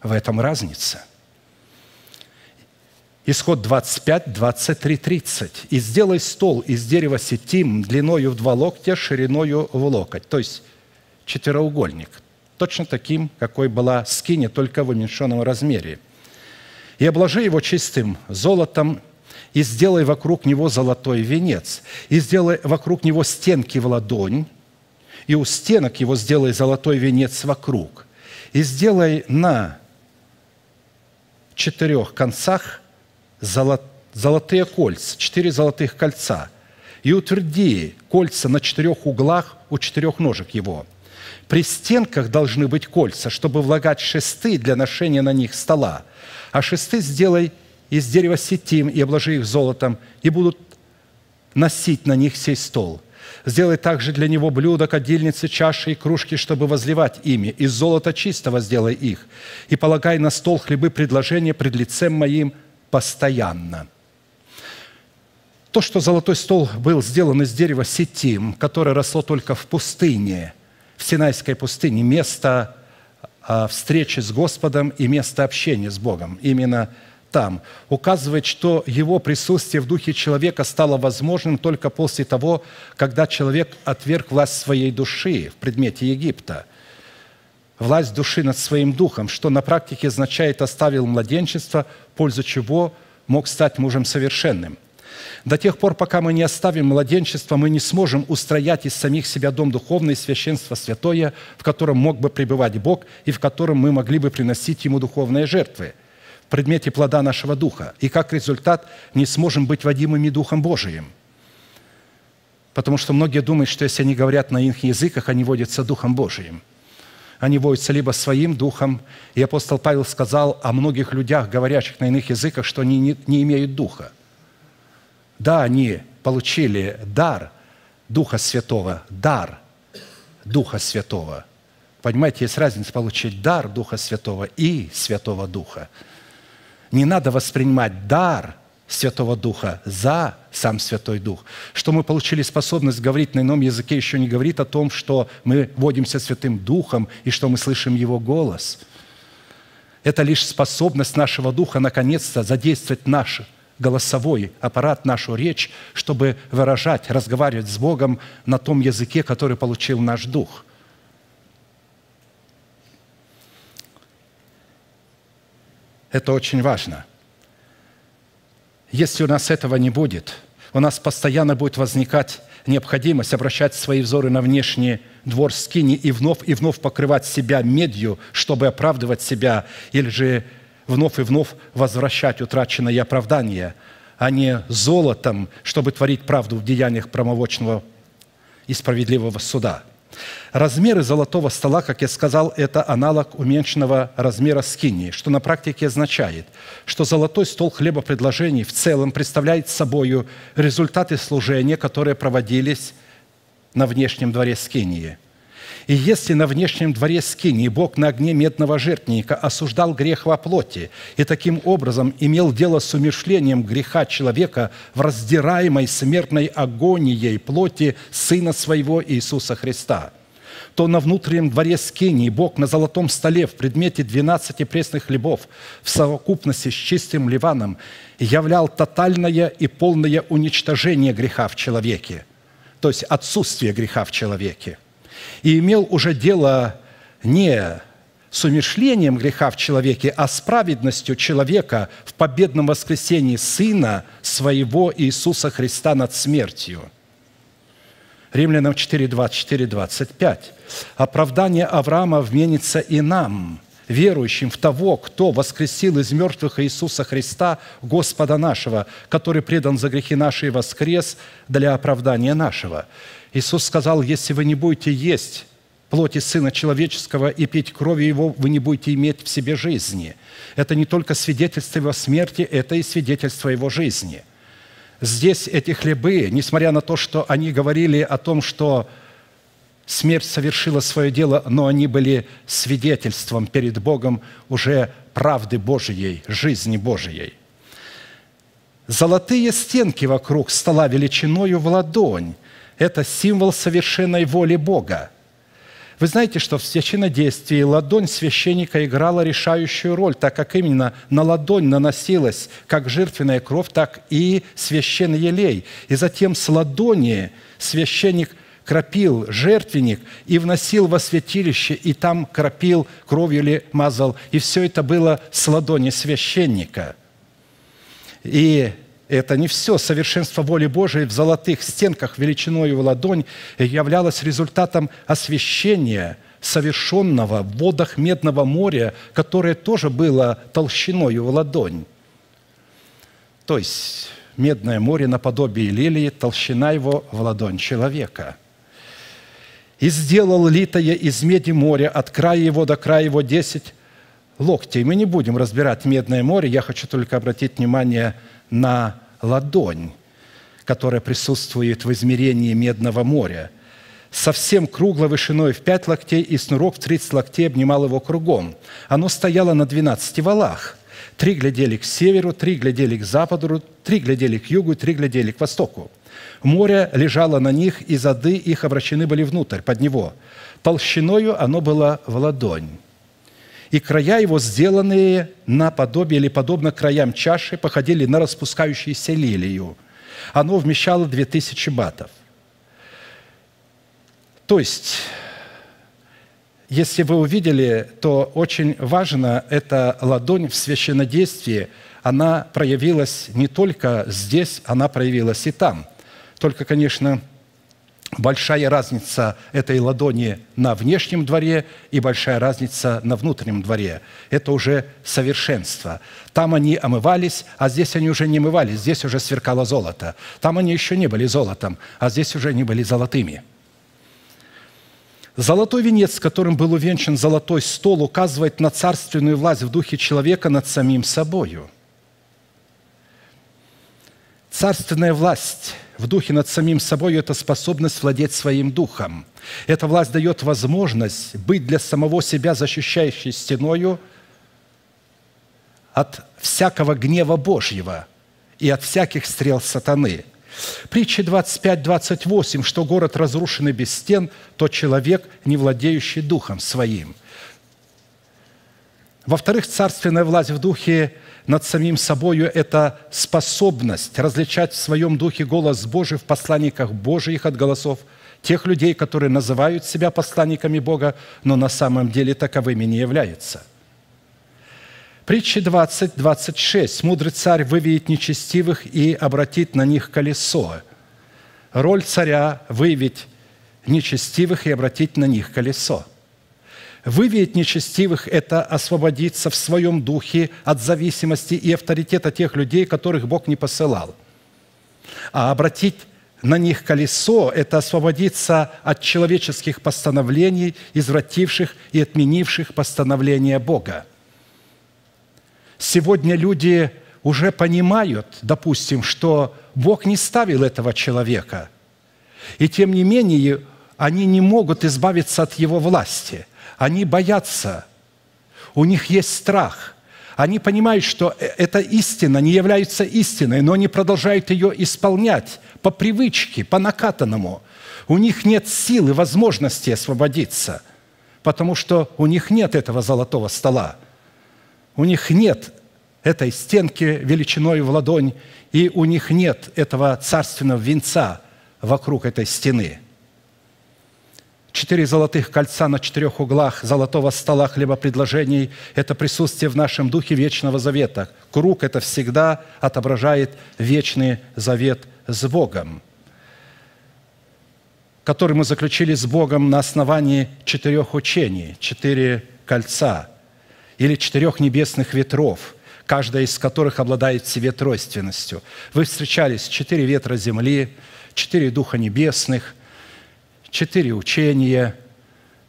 В этом разница – Исход 25, 23, 30. «И сделай стол из дерева сетим длиною в два локтя, шириною в локоть». То есть четвероугольник. Точно таким, какой была скиня, только в уменьшенном размере. «И обложи его чистым золотом, и сделай вокруг него золотой венец, и сделай вокруг него стенки в ладонь, и у стенок его сделай золотой венец вокруг, и сделай на четырех концах золотые кольца, четыре золотых кольца, и утверди кольца на четырех углах у четырех ножек его. При стенках должны быть кольца, чтобы влагать шесты для ношения на них стола. А шесты сделай из дерева сетим и обложи их золотом, и будут носить на них сей стол. Сделай также для него блюдо, кадильницы, чаши и кружки, чтобы возливать ими. Из золота чистого сделай их. И полагай на стол хлебы предложения пред лицем моим постоянно. То, что золотой стол был сделан из дерева сетим, которое росло только в пустыне, в Синайской пустыне, место а, встречи с Господом и место общения с Богом, именно там, указывает, что его присутствие в духе человека стало возможным только после того, когда человек отверг власть своей души в предмете Египта – власть души над своим духом, что на практике означает «оставил младенчество», пользу чего мог стать мужем совершенным. До тех пор, пока мы не оставим младенчество, мы не сможем устроять из самих себя дом духовный, священство святое, в котором мог бы пребывать Бог и в котором мы могли бы приносить Ему духовные жертвы в предмете плода нашего духа. И как результат не сможем быть водимыми Духом Божиим. Потому что многие думают, что если они говорят на их языках, они водятся Духом Божиим – они водятся либо своим духом. И апостол Павел сказал о многих людях, говорящих на иных языках, что они не, не имеют духа. Да, они получили дар Духа Святого, дар Духа Святого. Понимаете, есть разница получить дар Духа Святого и Святого Духа. Не надо воспринимать дар – Святого Духа, за сам Святой Дух. Что мы получили способность говорить на ином языке, еще не говорит о том, что мы водимся Святым Духом и что мы слышим Его голос. Это лишь способность нашего духа наконец-то задействовать наш голосовой аппарат, нашу речь, чтобы выражать, разговаривать с Богом на том языке, который получил наш дух. Это очень важно. Если у нас этого не будет, у нас постоянно будет возникать необходимость обращать свои взоры на внешний двор скини и вновь и вновь покрывать себя медью, чтобы оправдывать себя, или же вновь и вновь возвращать утраченное оправдание, а не золотом, чтобы творить правду в деяниях промовочного и справедливого суда – Размеры золотого стола, как я сказал, это аналог уменьшенного размера скинии, что на практике означает, что золотой стол хлебопредложений в целом представляет собой результаты служения, которые проводились на внешнем дворе скинии. И если на внешнем дворе скинии Бог на огне медного жертвенника осуждал грех во плоти и таким образом имел дело с умершлением греха человека в раздираемой смертной агонией плоти Сына Своего Иисуса Христа – то на внутреннем дворе Скинии Бог на золотом столе в предмете 12 пресных хлебов в совокупности с чистым ливаном являл тотальное и полное уничтожение греха в человеке, то есть отсутствие греха в человеке. И имел уже дело не с умершлением греха в человеке, а с праведностью человека в победном воскресении Сына Своего Иисуса Христа над смертью – Римлянам 4, 24, 25. «Оправдание Авраама вменится и нам, верующим в того, кто воскресил из мертвых Иисуса Христа, Господа нашего, который предан за грехи наши и воскрес для оправдания нашего». Иисус сказал, если вы не будете есть плоти Сына Человеческого и пить крови Его, вы не будете иметь в себе жизни. Это не только свидетельство Его смерти, это и свидетельство Его жизни – здесь эти хлебы, несмотря на то, что они говорили о том, что смерть совершила свое дело, но они были свидетельством перед Богом уже правды Божией, жизни Божией. Золотые стенки вокруг стола величиною в ладонь – это символ совершенной воли Бога – вы знаете, что в священнодействии ладонь священника играла решающую роль, так как именно на ладонь наносилась как жертвенная кровь, так и священный елей. И затем с ладони священник кропил жертвенник и вносил во святилище, и там кропил кровью или мазал. И все это было с ладони священника. И это не все. Совершенство воли Божией в золотых стенках величиной в ладонь являлось результатом освящения, совершенного в водах Медного моря, которое тоже было толщиной в ладонь. То есть Медное море наподобие лилии, толщина его в ладонь человека – и сделал литое из меди море от края его до края его десять локтей. Мы не будем разбирать Медное море, я хочу только обратить внимание на ладонь, которая присутствует в измерении Медного моря, совсем кругло вышиной в пять локтей, и снурок в тридцать локтей обнимал его кругом. Оно стояло на двенадцати валах. Три глядели к северу, три глядели к западу, три глядели к югу, три глядели к востоку. Море лежало на них, и зады их обращены были внутрь, под него. Толщиною оно было в ладонь и края его, сделанные наподобие или подобно краям чаши, походили на распускающуюся лилию. Оно вмещало две тысячи батов. То есть, если вы увидели, то очень важно, эта ладонь в священнодействии, она проявилась не только здесь, она проявилась и там. Только, конечно, большая разница этой ладони на внешнем дворе и большая разница на внутреннем дворе. Это уже совершенство. Там они омывались, а здесь они уже не омывались, здесь уже сверкало золото. Там они еще не были золотом, а здесь уже не были золотыми. Золотой венец, которым был увенчан золотой стол, указывает на царственную власть в духе человека над самим собою. Царственная власть в духе над самим собой – это способность владеть своим духом. Эта власть дает возможность быть для самого себя защищающей стеною от всякого гнева Божьего и от всяких стрел сатаны. Притча 25-28, что город разрушенный без стен, то человек, не владеющий духом своим. Во-вторых, царственная власть в духе над самим собою – это способность различать в своем духе голос Божий в посланниках Божьих от голосов тех людей, которые называют себя посланниками Бога, но на самом деле таковыми не являются. Притча 20, 26. «Мудрый царь выведет нечестивых и обратит на них колесо». Роль царя – выявить нечестивых и обратить на них колесо – Вывеять нечестивых – это освободиться в своем духе от зависимости и авторитета тех людей, которых Бог не посылал. А обратить на них колесо – это освободиться от человеческих постановлений, извративших и отменивших постановления Бога. Сегодня люди уже понимают, допустим, что Бог не ставил этого человека, и тем не менее они не могут избавиться от его власти – они боятся, у них есть страх. Они понимают, что э, эта истина не является истиной, но они продолжают ее исполнять по привычке, по накатанному. У них нет силы, возможности освободиться, потому что у них нет этого золотого стола. У них нет этой стенки величиной в ладонь, и у них нет этого царственного венца вокруг этой стены – Четыре золотых кольца на четырех углах золотого стола хлебопредложений – это присутствие в нашем духе вечного завета. Круг – это всегда отображает вечный завет с Богом, который мы заключили с Богом на основании четырех учений, четыре кольца или четырех небесных ветров, каждая из которых обладает в себе тройственностью. Вы встречались четыре ветра земли, четыре духа небесных – четыре учения,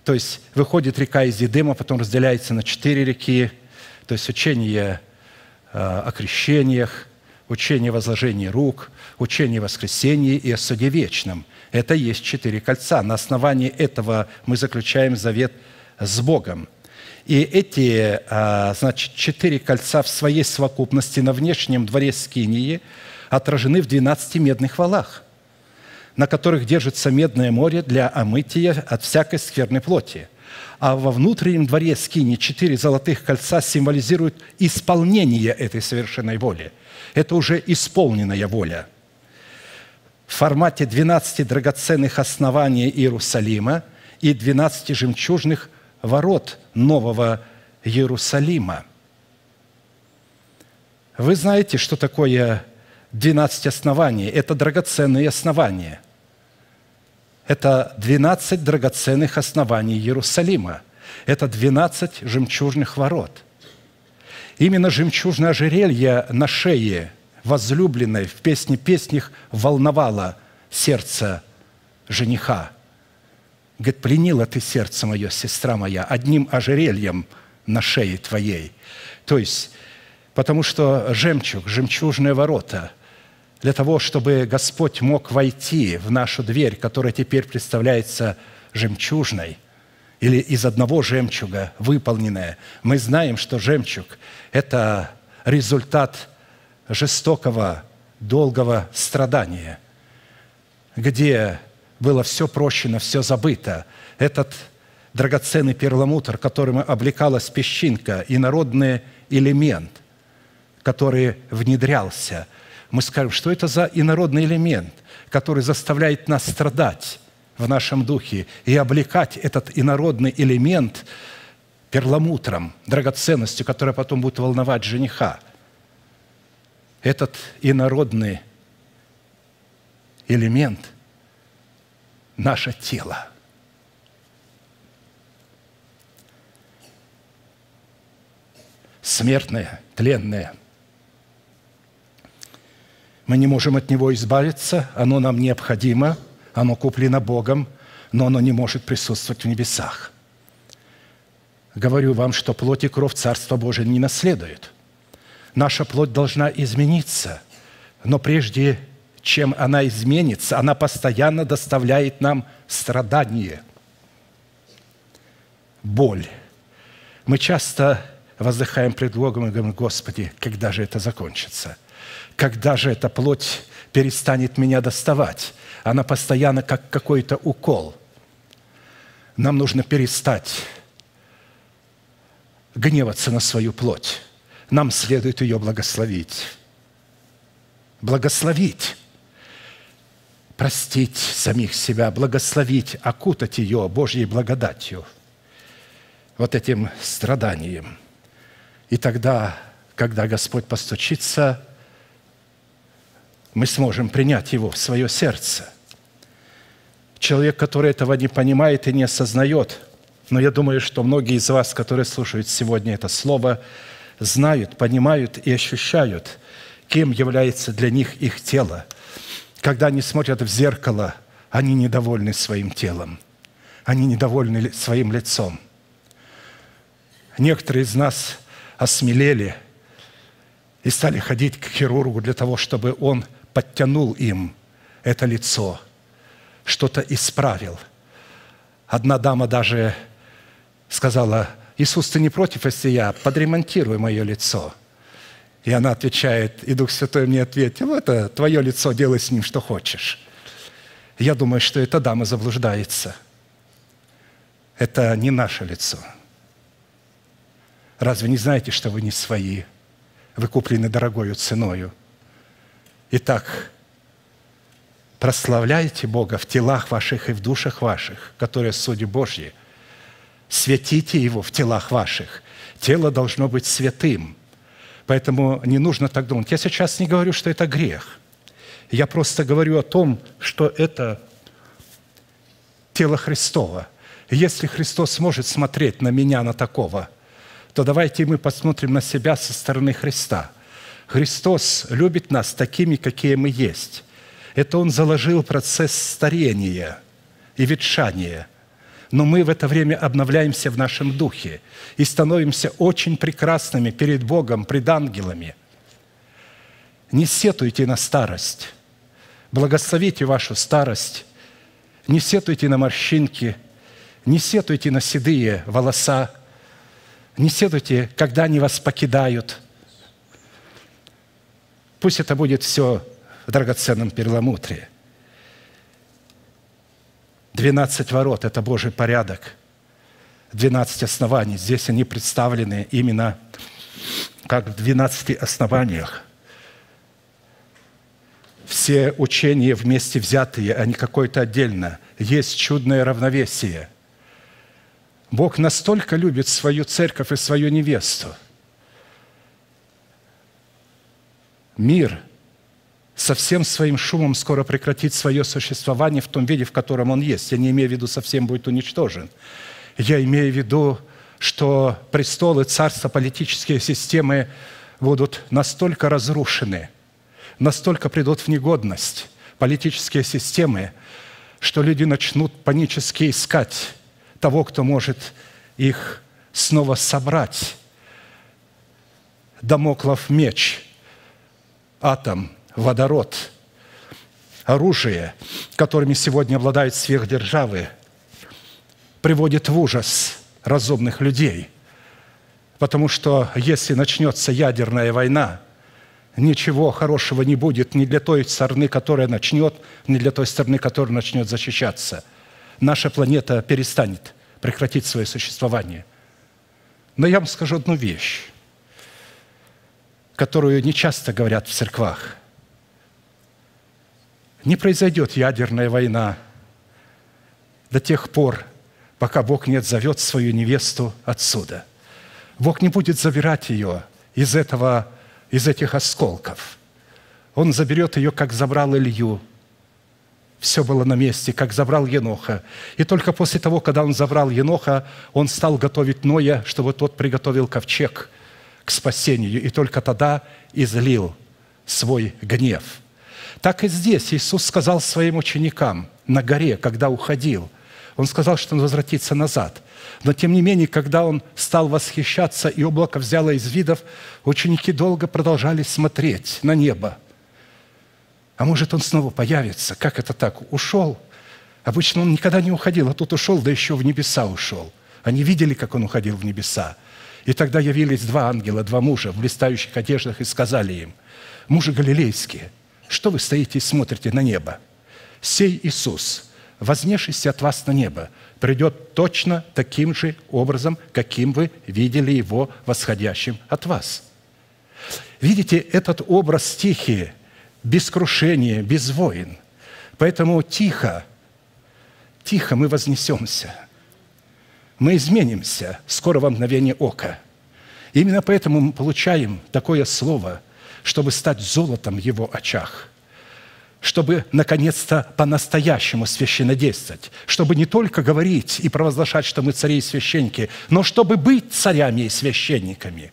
то есть выходит река из Едема, потом разделяется на четыре реки, то есть учение э, о крещениях, учение о возложении рук, учение о воскресении и о суде вечном. Это есть четыре кольца. На основании этого мы заключаем завет с Богом. И эти, э, значит, четыре кольца в своей совокупности на внешнем дворе Скинии отражены в 12 медных валах – на которых держится медное море для омытия от всякой скверной плоти. А во внутреннем дворе скини четыре золотых кольца символизируют исполнение этой совершенной воли. Это уже исполненная воля. В формате 12 драгоценных оснований Иерусалима и 12 жемчужных ворот Нового Иерусалима. Вы знаете, что такое 12 оснований. Это драгоценные основания. Это 12 драгоценных оснований Иерусалима. Это 12 жемчужных ворот. Именно жемчужное ожерелье на шее возлюбленной в песне песнях волновало сердце жениха. Говорит, пленила ты сердце мое, сестра моя, одним ожерельем на шее твоей. То есть, потому что жемчуг, жемчужные ворота – для того, чтобы Господь мог войти в нашу дверь, которая теперь представляется жемчужной, или из одного жемчуга выполненная. Мы знаем, что жемчуг – это результат жестокого, долгого страдания, где было все прощено, все забыто. Этот драгоценный перламутр, которым облекалась песчинка, и народный элемент, который внедрялся – мы скажем, что это за инородный элемент, который заставляет нас страдать в нашем духе и облекать этот инородный элемент перламутром, драгоценностью, которая потом будет волновать жениха. Этот инородный элемент – наше тело. Смертное, тленное – мы не можем от него избавиться, оно нам необходимо, оно куплено Богом, но оно не может присутствовать в небесах. Говорю вам, что плоть и кровь Царства Божия не наследуют. Наша плоть должна измениться, но прежде чем она изменится, она постоянно доставляет нам страдание, боль. Мы часто воздыхаем пред Богом и говорим, Господи, когда же это закончится – когда же эта плоть перестанет меня доставать? Она постоянно как какой-то укол. Нам нужно перестать гневаться на свою плоть. Нам следует ее благословить. Благословить. Простить самих себя, благословить, окутать ее Божьей благодатью, вот этим страданием. И тогда, когда Господь постучится, мы сможем принять его в свое сердце. Человек, который этого не понимает и не осознает – но я думаю, что многие из вас, которые слушают сегодня это слово, знают, понимают и ощущают, кем является для них их тело. Когда они смотрят в зеркало, они недовольны своим телом, они недовольны своим лицом. Некоторые из нас осмелели и стали ходить к хирургу для того, чтобы он подтянул им это лицо, что-то исправил. Одна дама даже сказала, Иисус, ты не против, если я подремонтирую мое лицо? И она отвечает, и Дух Святой мне ответил, это твое лицо, делай с ним что хочешь. Я думаю, что эта дама заблуждается. Это не наше лицо. Разве не знаете, что вы не свои? Вы куплены дорогою ценою. Итак, прославляйте Бога в телах ваших и в душах ваших, которые судьи Божьи – святите его в телах ваших. Тело должно быть святым. Поэтому не нужно так думать. Я сейчас не говорю, что это грех. Я просто говорю о том, что это тело Христова. если Христос может смотреть на меня, на такого, то давайте мы посмотрим на себя со стороны Христа. Христос любит нас такими, какие мы есть. Это Он заложил процесс старения и ветшания – но мы в это время обновляемся в нашем духе и становимся очень прекрасными перед Богом, пред ангелами. Не сетуйте на старость, благословите вашу старость, не сетуйте на морщинки, не сетуйте на седые волоса, не сетуйте, когда они вас покидают. Пусть это будет все в драгоценном перламутре. 12 ворот – это Божий порядок. 12 оснований. Здесь они представлены именно как в 12 основаниях. Все учения вместе взятые, а не какое-то отдельно. Есть чудное равновесие. Бог настолько любит свою церковь и свою невесту. Мир – со всем своим шумом скоро прекратит свое существование в том виде, в котором он есть. Я не имею в виду, совсем будет уничтожен. Я имею в виду, что престолы, царства, политические системы будут настолько разрушены, настолько придут в негодность политические системы, что люди начнут панически искать того, кто может их снова собрать. Дамоклов меч, атом – водород, оружие, которыми сегодня обладают сверхдержавы, приводит в ужас разумных людей. Потому что если начнется ядерная война, ничего хорошего не будет ни для той стороны, которая начнет, ни для той стороны, которая начнет защищаться. Наша планета перестанет прекратить свое существование. Но я вам скажу одну вещь, которую не часто говорят в церквах – не произойдет ядерная война до тех пор, пока Бог не отзовет свою невесту отсюда. Бог не будет забирать ее из, этого, из этих осколков. Он заберет ее, как забрал Илью. Все было на месте, как забрал Еноха. И только после того, когда он забрал Еноха, он стал готовить Ноя, чтобы тот приготовил ковчег к спасению. И только тогда излил свой гнев – так и здесь Иисус сказал своим ученикам на горе, когда уходил. Он сказал, что Он возвратится назад. Но тем не менее, когда Он стал восхищаться, и облако взяло из видов, ученики долго продолжали смотреть на небо. А может, Он снова появится? Как это так? Ушел? Обычно Он никогда не уходил, а тут ушел, да еще в небеса ушел. Они видели, как Он уходил в небеса. И тогда явились два ангела, два мужа в блистающих одеждах и сказали им, мужи галилейские – что вы стоите и смотрите на небо? Сей Иисус, вознесшийся от вас на небо, придет точно таким же образом, каким вы видели его восходящим от вас». Видите, этот образ тихий, без крушения, без войн. Поэтому тихо, тихо мы вознесемся. Мы изменимся скоро во мгновение ока. Именно поэтому мы получаем такое слово, чтобы стать золотом в его очах – чтобы наконец-то по-настоящему священнодействовать, чтобы не только говорить и провозглашать, что мы цари и священники, но чтобы быть царями и священниками.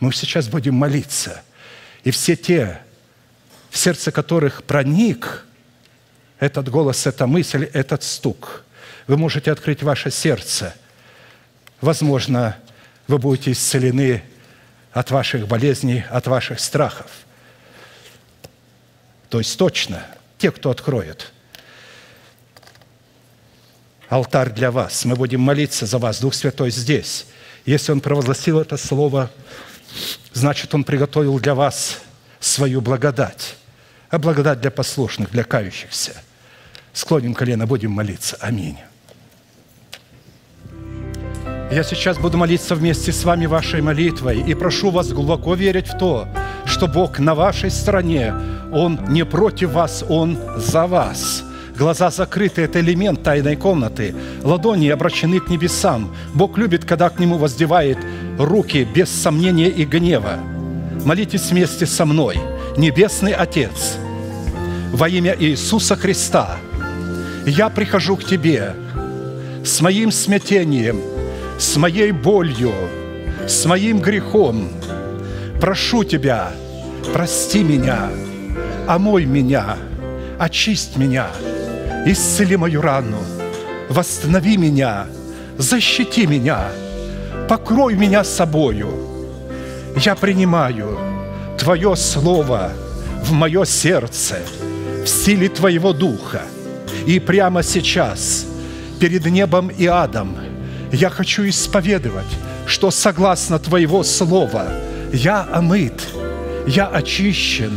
Мы сейчас будем молиться, и все те, в сердце которых проник этот голос, эта мысль, этот стук, вы можете открыть ваше сердце. Возможно, вы будете исцелены от ваших болезней, от ваших страхов – то есть точно, те, кто откроет. Алтарь для вас. Мы будем молиться за вас. Дух Святой здесь. Если Он провозгласил это слово, значит, Он приготовил для вас свою благодать. А благодать для послушных, для кающихся. Склоним колено, будем молиться. Аминь. Я сейчас буду молиться вместе с вами вашей молитвой и прошу вас глубоко верить в то, что Бог на вашей стороне, Он не против вас, Он за вас. Глаза закрыты – это элемент тайной комнаты. Ладони обращены к небесам. Бог любит, когда к Нему воздевает руки без сомнения и гнева. Молитесь вместе со мной. Небесный Отец, во имя Иисуса Христа, я прихожу к Тебе с моим смятением – с моей болью, с моим грехом. Прошу Тебя, прости меня, омой меня, очисть меня, исцели мою рану, восстанови меня, защити меня, покрой меня собою. Я принимаю Твое Слово в мое сердце, в силе Твоего Духа. И прямо сейчас, перед небом и адом – я хочу исповедовать, что согласно Твоего Слова я омыт, я очищен,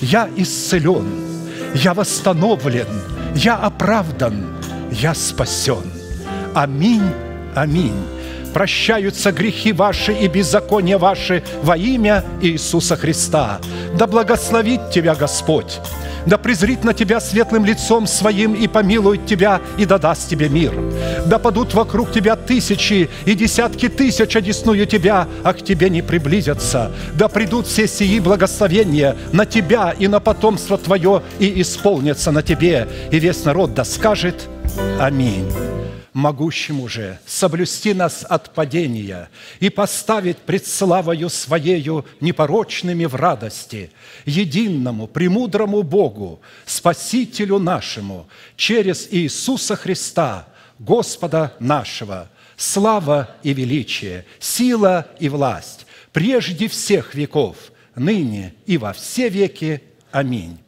я исцелен, я восстановлен, я оправдан, я спасен. Аминь, аминь. Прощаются грехи ваши и беззакония ваши во имя Иисуса Христа. Да благословит тебя Господь да презрит на тебя светлым лицом своим и помилует тебя, и да даст тебе мир. Да падут вокруг тебя тысячи и десятки тысяч, одесную тебя, а к тебе не приблизятся. Да придут все сии благословения на тебя и на потомство твое, и исполнятся на тебе, и весь народ да скажет Аминь могущему же соблюсти нас от падения и поставить пред славою Своею непорочными в радости, единому, премудрому Богу, Спасителю нашему, через Иисуса Христа, Господа нашего, слава и величие, сила и власть, прежде всех веков, ныне и во все веки. Аминь.